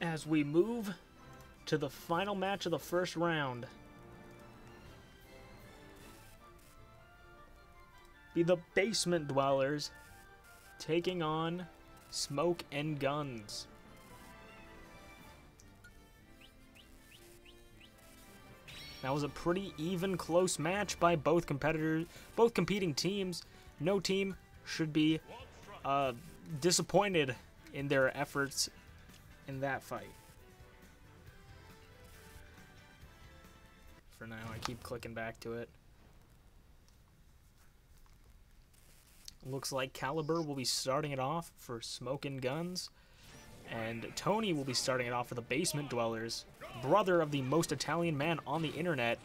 As we move to the final match of the first round. Be the Basement Dwellers taking on Smokin' Guns. That was a pretty even close match by both competitors, both competing teams. No team should be uh, disappointed in their efforts in that fight. For now, I keep clicking back to it. Looks like Caliber will be starting it off for Smoking Guns. And Tony will be starting it off for the Basement Dwellers, brother of the most Italian man on the internet,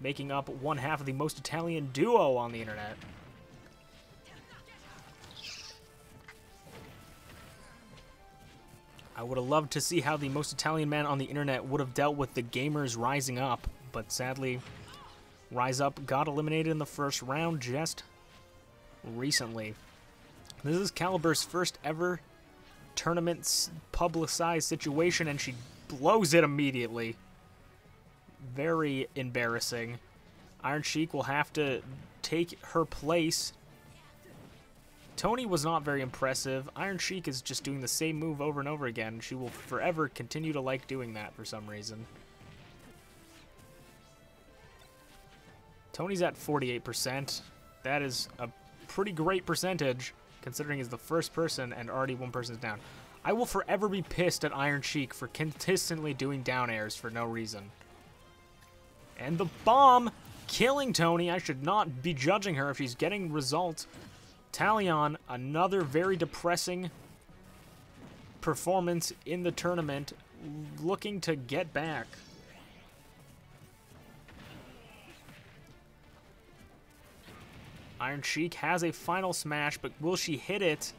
making up one half of the most Italian duo on the internet. I would have loved to see how the most Italian man on the internet would have dealt with the gamers rising up, but sadly, Rise Up got eliminated in the first round just recently. This is Caliber's first ever tournament publicized situation, and she blows it immediately. Very embarrassing. Iron Sheik will have to take her place. Tony was not very impressive. Iron Sheik is just doing the same move over and over again. She will forever continue to like doing that for some reason. Tony's at 48%. That is a pretty great percentage, considering he's the first person and already one person's down. I will forever be pissed at Iron Sheik for consistently doing down airs for no reason. And the bomb killing Tony. I should not be judging her if she's getting results. Talion, another very depressing performance in the tournament, looking to get back. Iron Sheik has a final smash, but will she hit it?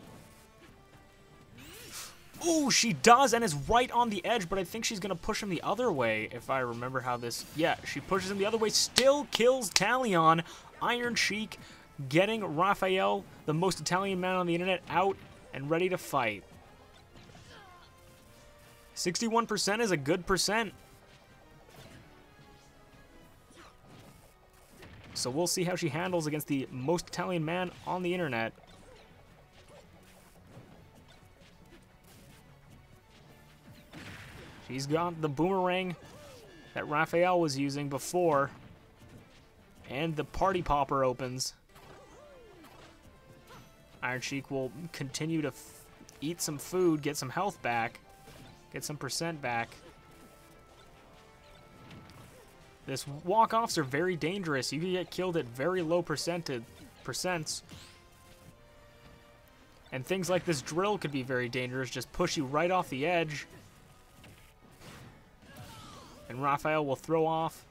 Oh, she does, and is right on the edge, but I think she's going to push him the other way, if I remember how this... Yeah, she pushes him the other way, still kills Talion. Iron Sheik getting Raphael, the most Italian man on the internet, out and ready to fight. 61% is a good percent. So we'll see how she handles against the most Italian man on the internet. She's got the boomerang that Raphael was using before. And the party popper opens. Iron Sheik will continue to eat some food, get some health back, get some percent back. This walk-offs are very dangerous. You can get killed at very low percented percents. And things like this drill could be very dangerous. Just push you right off the edge. And Raphael will throw off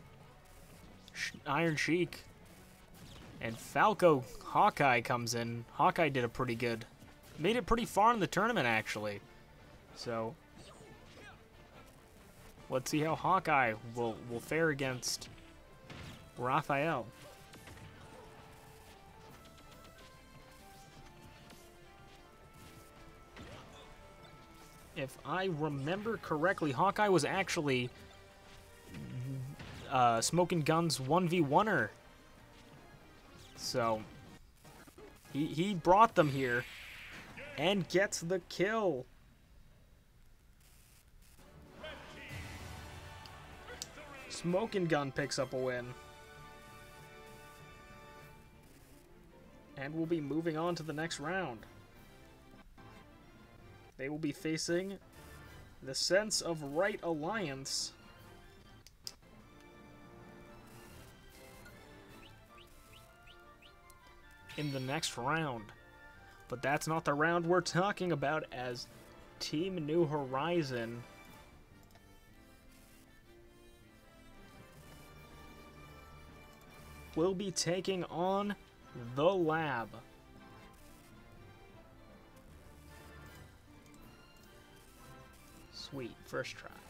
Iron Sheik. And Falco Hawkeye comes in. Hawkeye did a pretty good. Made it pretty far in the tournament, actually. So, let's see how Hawkeye will, will fare against Raphael. If I remember correctly, Hawkeye was actually uh, Smoking Gun's 1v1er. So, he, he brought them here and gets the kill. Smoking Gun picks up a win. And we'll be moving on to the next round. They will be facing the Sense of Right Alliance. In the next round. But that's not the round we're talking about as Team New Horizon will be taking on the lab. Sweet, first try.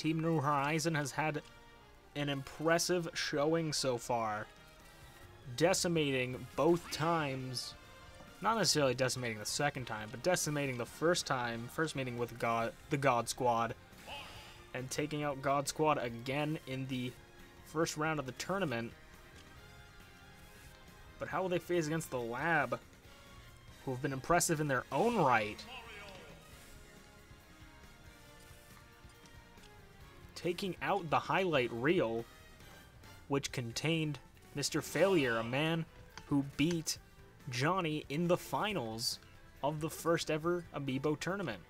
Team New Horizon has had an impressive showing so far, decimating both times. Not necessarily decimating the second time, but decimating the first time, first meeting with God, the God Squad, and taking out God Squad again in the first round of the tournament. But how will they face against the Lab, who have been impressive in their own right? Taking out the highlight reel, which contained Mr. Failure, a man who beat Johnny in the finals of the first ever Amiibo tournament.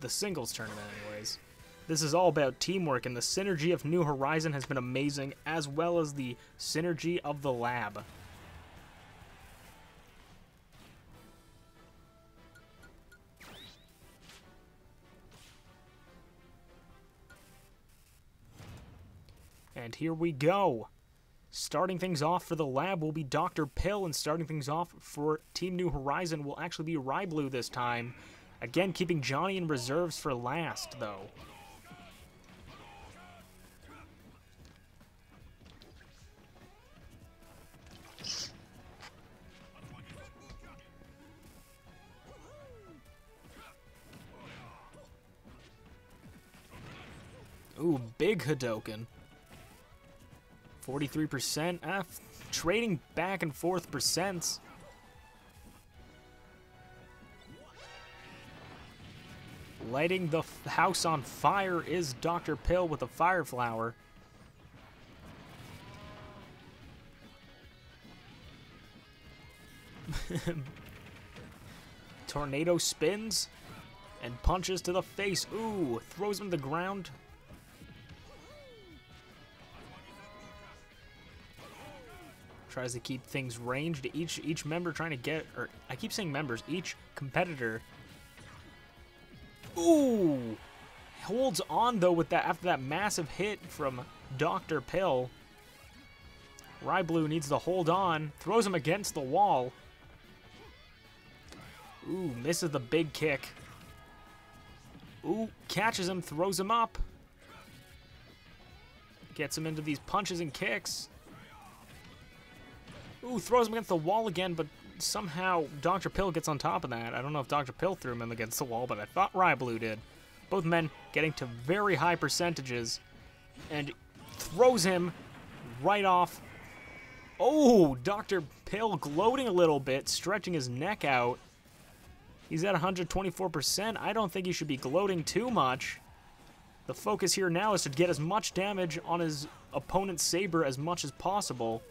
The singles tournament, anyways. This is all about teamwork, and the synergy of New Horizon has been amazing, as well as the synergy of the lab. And here we go. Starting things off for the lab will be Dr. Pill, and starting things off for Team New Horizon will actually be Ryblue this time. Again, keeping Johnny in reserves for last, though. Ooh, big Hadoken. 43%. Ah, trading back and forth percents. Lighting the house on fire is Dr. Pill with a fire flower. Tornado spins and punches to the face. Ooh, throws him to the ground. Tries to keep things ranged. Each each member trying to get, or I keep saying members, each competitor. Ooh, holds on though with that after that massive hit from Doctor Pill. Ryblue needs to hold on, throws him against the wall. Ooh, misses the big kick. Ooh, catches him, throws him up. Gets him into these punches and kicks. Ooh, throws him against the wall again, but somehow Dr. Pill gets on top of that. I don't know if Dr. Pill threw him against the wall, but I thought Ryblue did. Both men getting to very high percentages, and throws him right off. Oh, Dr. Pill gloating a little bit, stretching his neck out. He's at 124%. I don't think he should be gloating too much. The focus here now is to get as much damage on his opponent's saber as much as possible.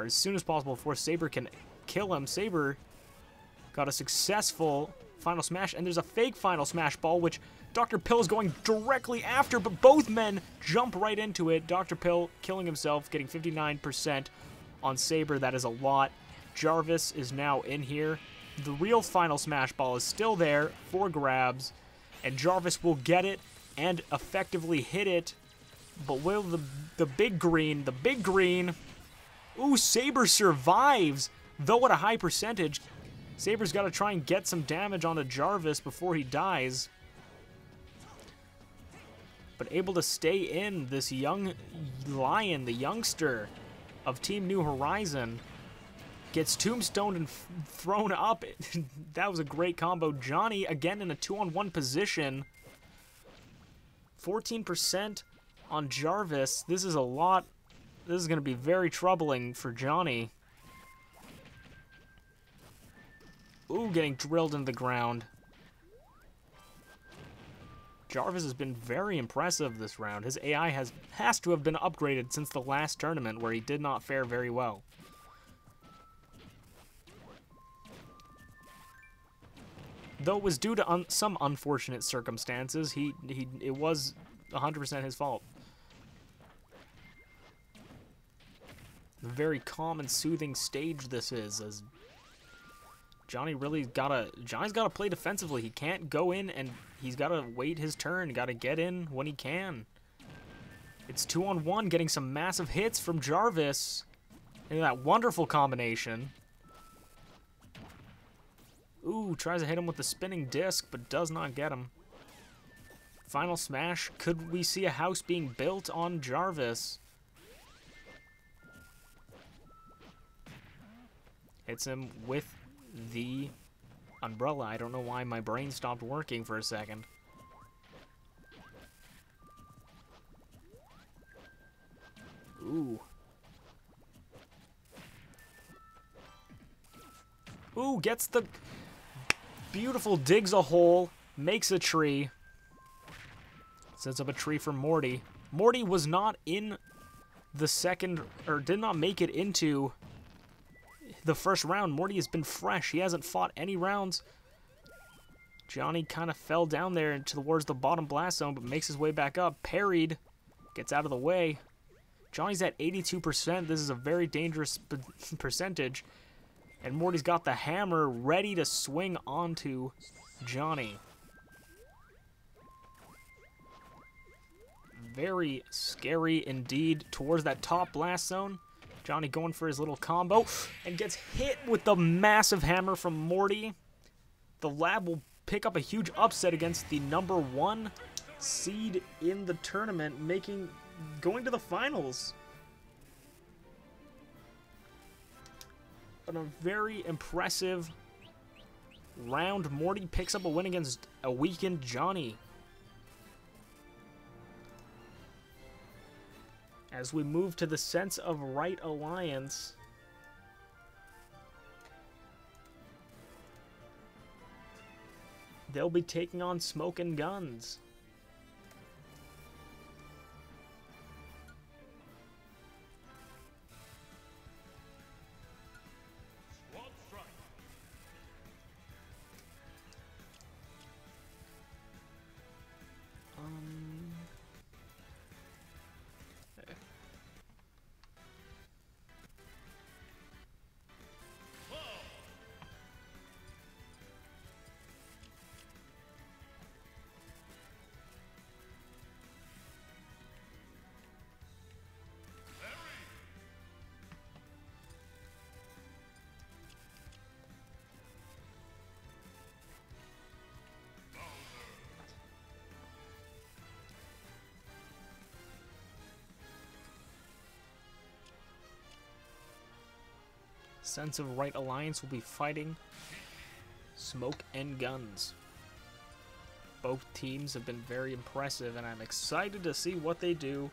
Or as soon as possible before Saber can kill him. Saber got a successful final smash, and there's a fake final smash ball, which Dr. Pill is going directly after, but both men jump right into it. Dr. Pill killing himself, getting 59% on Saber. That is a lot. Jarvis is now in here. The real final smash ball is still there for grabs, and Jarvis will get it and effectively hit it. But will the the big green, the big green, ooh, Saber survives, though at a high percentage. Saber's got to try and get some damage onto Jarvis before he dies. But able to stay in this young lion, the youngster of Team New Horizon, gets tombstoned and thrown up. that was a great combo. Johnny, again, in a two-on-one position. 14% on Jarvis. This is a lot. This is going to be very troubling for Johnny. Ooh, getting drilled into the ground. Jarvis has been very impressive this round. His AI has has to have been upgraded since the last tournament where he did not fare very well. Though it was due to un some unfortunate circumstances, he he it was 100% his fault. The very calm and soothing stage this is, as Johnny really gotta Johnny's gotta play defensively. He can't go in and he's gotta wait his turn. Gotta get in when he can. It's two on one, getting some massive hits from Jarvis. And that wonderful combination. Ooh, tries to hit him with the spinning disc, but does not get him. Final smash. Could we see a house being built on Jarvis? Hits him with the umbrella. I don't know why my brain stopped working for a second. Ooh. Ooh, gets the beautiful digs a hole, makes a tree. Sets up a tree for Morty. Morty was not in the second, or did not make it into the first round. Morty has been fresh. He hasn't fought any rounds. Johnny kind of fell down there towards the bottom blast zone, but makes his way back up. Parried. Gets out of the way. Johnny's at 82%. This is a very dangerous percentage. And Morty's got the hammer ready to swing onto Johnny. Very scary indeed towards that top blast zone. Johnny going for his little combo and gets hit with the massive hammer from Morty. The lab will pick up a huge upset against the number one seed in the tournament, making going to the finals. But a very impressive round. Morty picks up a win against a weakened Johnny. As we move to the Sense of Right Alliance. They'll be taking on Smokin' Guns. Sense of Right Alliance will be fighting Smoke and Guns. Both teams have been very impressive, and I'm excited to see what they do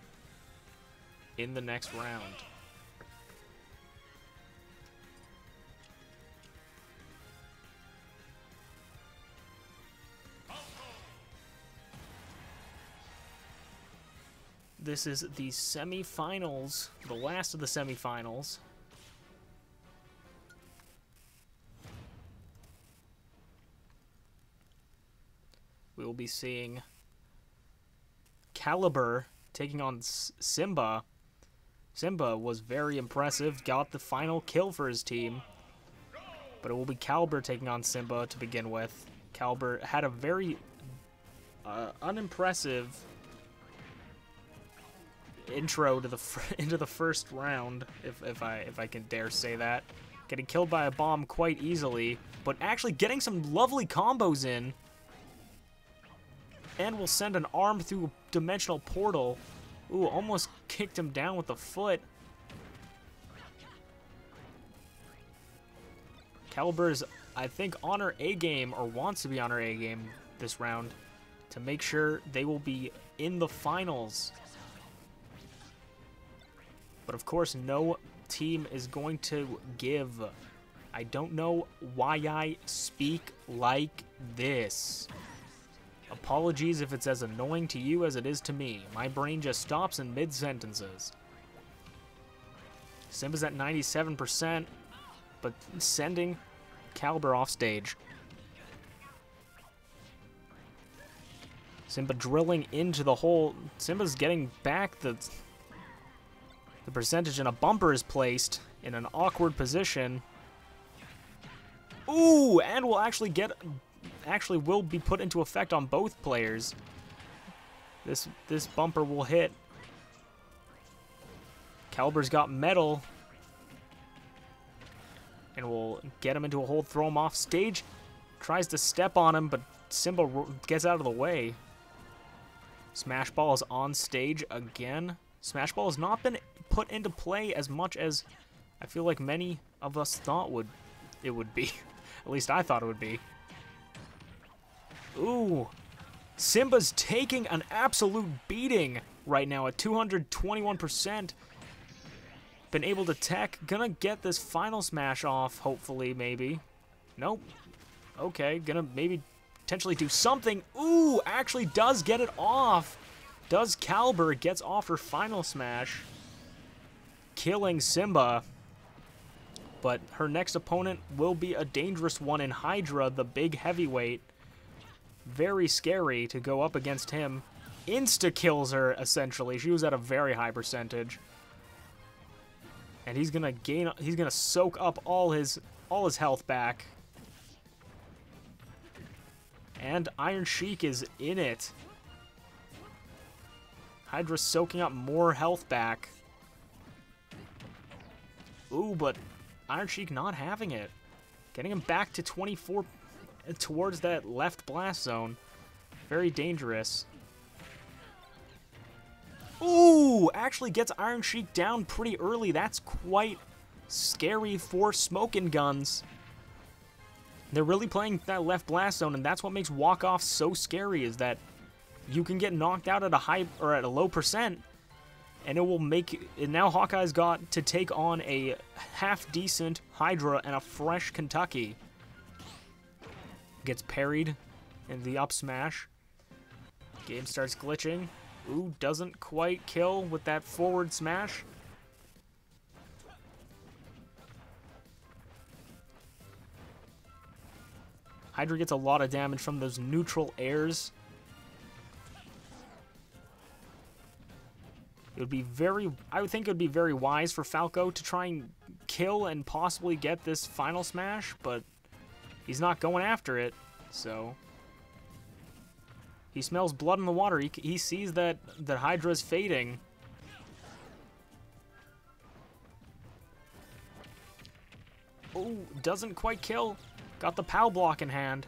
in the next round. This is the semifinals, the last of the semifinals be seeing Caliber taking on Simba. Simba was very impressive, got the final kill for his team. But it will be Caliber taking on Simba to begin with. Caliber had a very uh, unimpressive intro to the into the first round, if, if I if I can dare say that. Getting killed by a bomb quite easily, but actually getting some lovely combos in. And will send an arm through a dimensional portal. Ooh, almost kicked him down with the foot. Caliber's, I think, on her A game, or wants to be on her A game this round, to make sure they will be in the finals. But of course, no team is going to give. I don't know why I speak like this. Apologies if it's as annoying to you as it is to me. My brain just stops in mid sentences. Simba's at 97%, but sending Caliber off stage. Simba drilling into the hole. Simba's getting back the the percentage and a bumper is placed in an awkward position. Ooh, and we'll actually get actually will be put into effect on both players. This this bumper will hit. Caliber's got metal. And we'll get him into a hole, throw him off stage. Tries to step on him, but Simba gets out of the way. Smash Ball is on stage again. Smash Ball has not been put into play as much as I feel like many of us thought would it would be. At least I thought it would be. Ooh. Simba's taking an absolute beating right now at 221%. Been able to tech. Gonna get this final smash off, hopefully, maybe. Nope. Okay, gonna maybe potentially do something. Ooh, actually does get it off. Does Caliber gets off her final smash. Killing Simba. But her next opponent will be a dangerous one in Hydra, the big heavyweight. Very scary to go up against him. Insta kills her, essentially. She was at a very high percentage. And he's gonna gain he's gonna soak up all his all his health back. And Iron Sheik is in it. Hydra soaking up more health back. Ooh, but Iron Sheik not having it. Getting him back to 24 towards that left blast zone. Very dangerous. Ooh, actually gets Iron Sheik down pretty early. That's quite scary for Smokin' Guns. They're really playing that left blast zone, and that's what makes walk-off so scary, is that you can get knocked out at a high or at a low percent, and it will make and now Hawkeye's got to take on a half decent Hydra and a fresh Kentucky. Gets parried in the up smash. Game starts glitching. Ooh, doesn't quite kill with that forward smash. Hydra gets a lot of damage from those neutral airs. It would be very, I would think it would be very wise for Falco to try and kill and possibly get this final smash, but he's not going after it, so. He smells blood in the water. He, he sees that, that Hydra is fading. Oh, doesn't quite kill. Got the POW block in hand.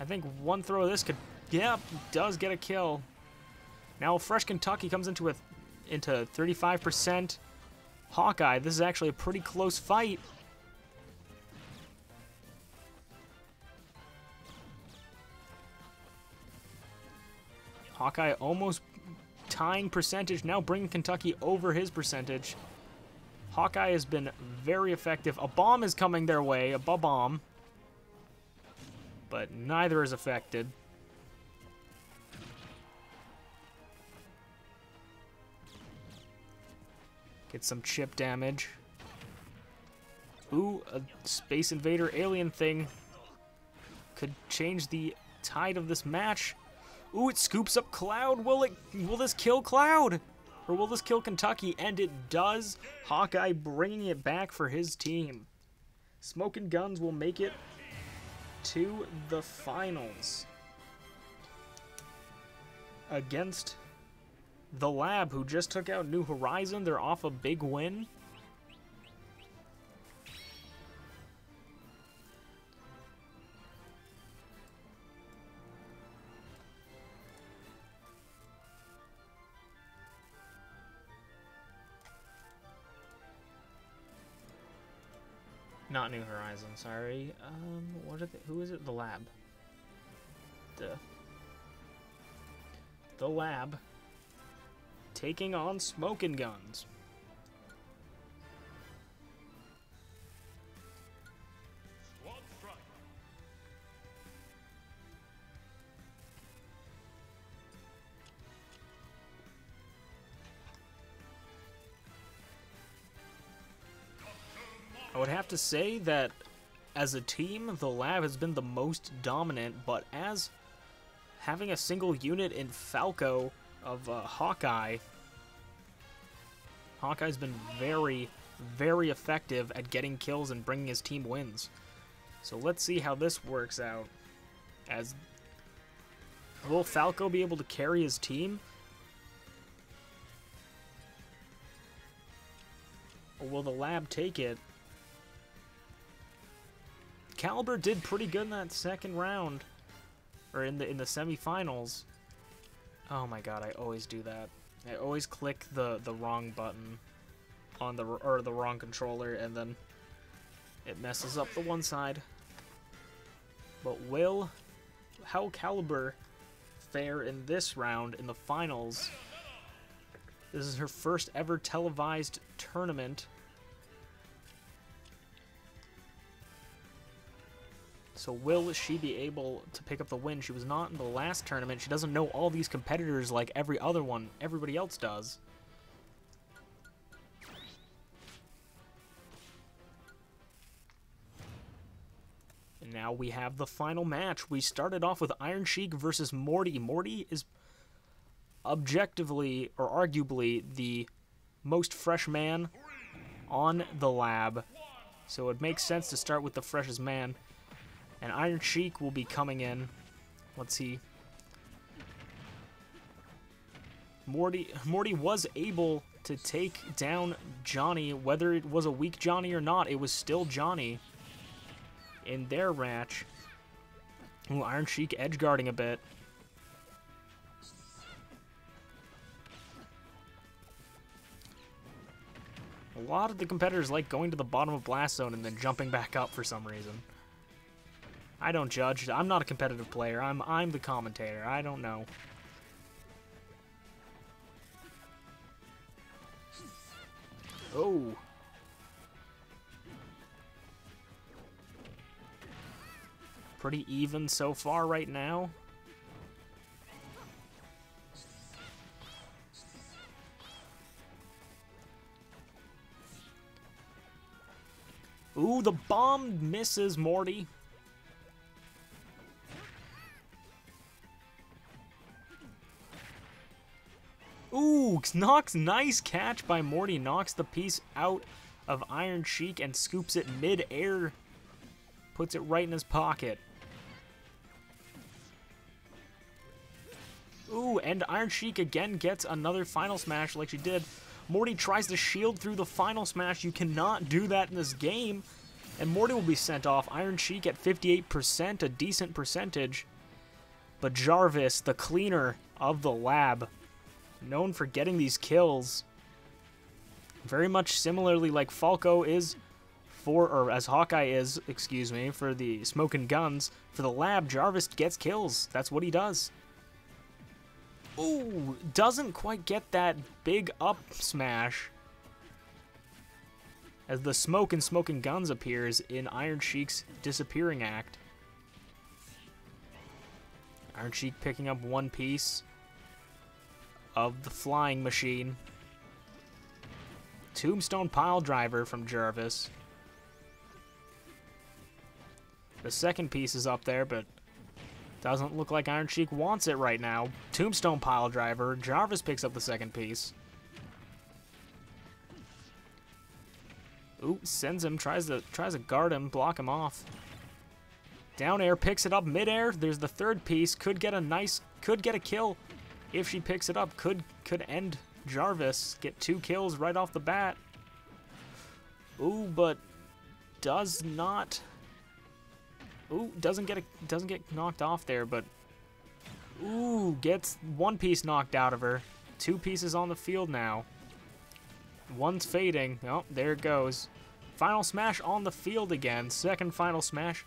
I think one throw of this could, yeah, does get a kill. Now Fresh Kentucky comes into a into 35%. Hawkeye, this is actually a pretty close fight. Hawkeye almost tying percentage, now bringing Kentucky over his percentage. Hawkeye has been very effective. A bomb is coming their way, a bomb. But neither is affected. Get some chip damage. Ooh, a Space Invader alien thing could change the tide of this match. Ooh, it scoops up Cloud. Will it? Will this kill Cloud? Or will this kill Kentucky? And it does. Hawkeye bringing it back for his team. Smokin' Guns will make it to the finals against the Lab, who just took out New Horizon. They're off a big win. New Horizon, sorry. Um, what are who is it? The Lab. The the Lab taking on Smokin' Guns. To say that as a team, the lab has been the most dominant, but as having a single unit in Falco of uh, Hawkeye, Hawkeye's been very, very effective at getting kills and bringing his team wins. So let's see how this works out. As will Falco be able to carry his team? Or will the lab take it? Caliber did pretty good in that second round, or in the in the semifinals. Oh my god, I always do that. I always click the the wrong button on the or the wrong controller, and then it messes up the one side. But will how Caliber fare in this round in the finals? This is her first ever televised tournament So will she be able to pick up the win? She was not in the last tournament. She doesn't know all these competitors like every other one, everybody else does. And now we have the final match. We started off with Iron Sheik versus Morty. Morty is objectively or arguably the most fresh man on the lab. So it makes sense to start with the freshest man. And Iron Sheik will be coming in. Let's see. Morty Morty was able to take down Johnny, whether it was a weak Johnny or not, it was still Johnny in their match. Ooh, Iron Sheik edge guarding a bit. A lot of the competitors like going to the bottom of Blast Zone and then jumping back up for some reason. I don't judge. I'm not a competitive player. I'm I'm the commentator. I don't know. Oh. Pretty even so far right now. Ooh, the bomb misses Morty. Ooh, knocks nice catch by Morty. Knocks the piece out of Iron Sheik and scoops it mid-air. Puts it right in his pocket. Ooh, and Iron Sheik again gets another final smash like she did. Morty tries to shield through the final smash. You cannot do that in this game. And Morty will be sent off. Iron Sheik at 58%, a decent percentage. But Jarvis, the cleaner of the lab, known for getting these kills. Very much similarly like Falco is for, or as Hawkeye is, excuse me, for the Smokin' Guns. For the lab, Jarvis gets kills. That's what he does. Ooh, doesn't quite get that big up smash. As the smoke and smoking guns appears in Iron Sheik's disappearing act. Iron Sheik picking up one piece of the flying machine. Tombstone pile driver from Jarvis. The second piece is up there, but Doesn't look like Iron Sheik wants it right now. Tombstone pile driver. Jarvis picks up the second piece. Ooh, sends him, tries to tries to guard him, block him off. Down air, picks it up midair. There's the third piece. Could get a nice, could get a kill if she picks it up. Could could end Jarvis. Get two kills right off the bat. Ooh, but does not. Ooh, doesn't get a, doesn't get knocked off there, but ooh, gets one piece knocked out of her. Two pieces on the field now. One's fading. Oh, there it goes. Final smash on the field again. Second final smash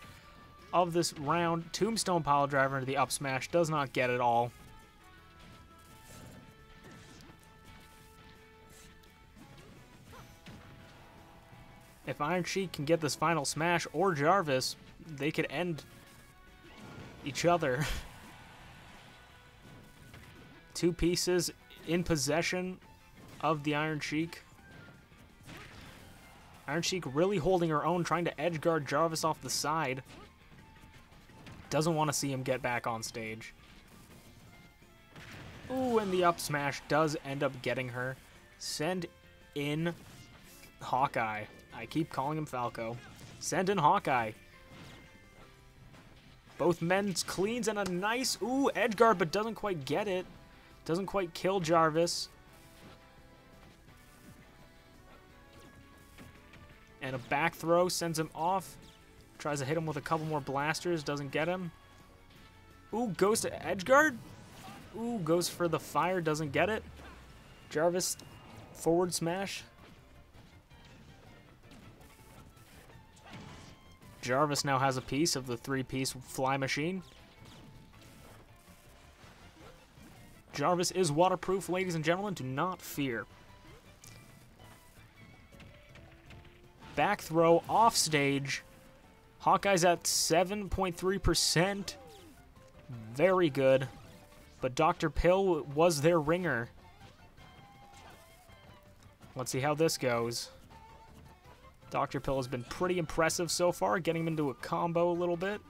of this round. Tombstone pile driver into the up smash. Does not get it all. If Iron Sheik can get this final smash or Jarvis, they could end each other. Two pieces in possession of the Iron Sheik. Iron Sheik really holding her own, trying to edge guard Jarvis off the side. Doesn't want to see him get back on stage. Ooh, and the up smash does end up getting her. Send in Hawkeye. I keep calling him Falco. Send in Hawkeye. Both men's cleans and a nice, ooh, edge guard, but doesn't quite get it. Doesn't quite kill Jarvis. And a back throw sends him off. Tries to hit him with a couple more blasters, doesn't get him. Ooh, goes to edge guard. Ooh, goes for the fire, doesn't get it. Jarvis forward smash. Jarvis now has a piece of the three-piece fly machine. Jarvis is waterproof, ladies and gentlemen. Do not fear. Back throw off stage. Hawkeye's at 7.3%. Very good. But Dr. Pill was their ringer. Let's see how this goes. Dr. Pill has been pretty impressive so far, getting him into a combo a little bit.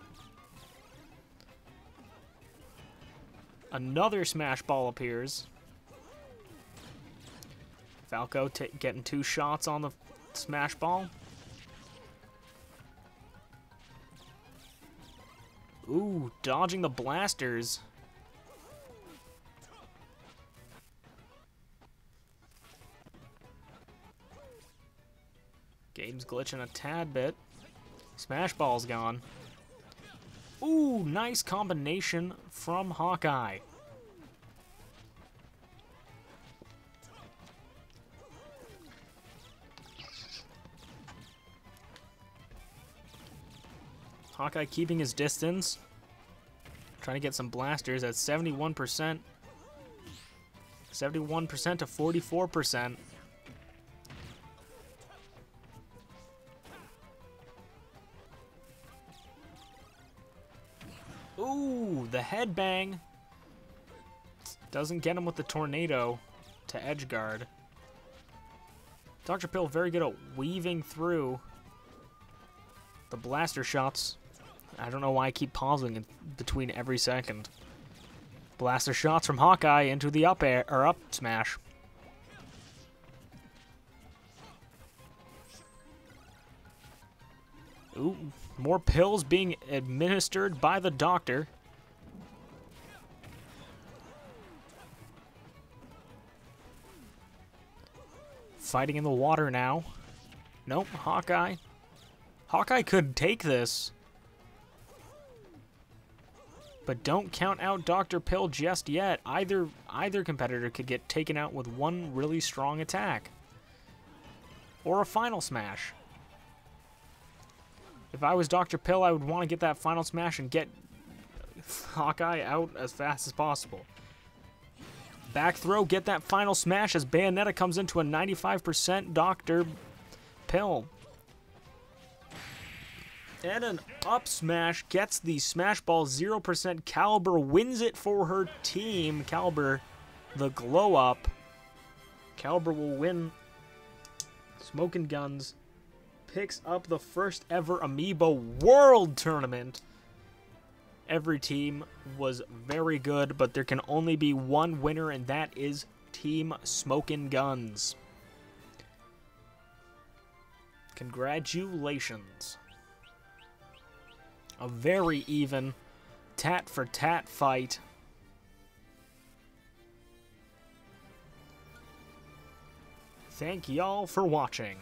Another Smash Ball appears. Falco getting two shots on the Smash Ball. Ooh, dodging the blasters. Game's glitching a tad bit. Smash Ball's gone. Ooh, nice combination from Hawkeye. Hawkeye keeping his distance. Trying to get some blasters at 71%. 71% to 44%. Headbang. Doesn't get him with the tornado to edge guard. Dr. Pill very good at weaving through the blaster shots. I don't know why I keep pausing in between every second. Blaster shots from Hawkeye into the up air or up smash. Ooh, more pills being administered by the doctor. Fighting in the water now. Nope, Hawkeye. Hawkeye could take this. But don't count out Dr. Pill just yet. Either either competitor could get taken out with one really strong attack. Or a final smash. If I was Dr. Pill, I would want to get that final smash and get Hawkeye out as fast as possible. Back throw, get that final smash as Bayonetta comes into a 95% Dr. Pill. And an up smash gets the Smash Ball 0%. Caliber wins it for her team. Caliber, the glow up. Caliber will win Smokin' Guns picks up the first ever Amiibo World Tournament. Every team was very good, but there can only be one winner, and that is Team Smokin' Guns. Congratulations. A very even tat for tat fight. Thank y'all for watching.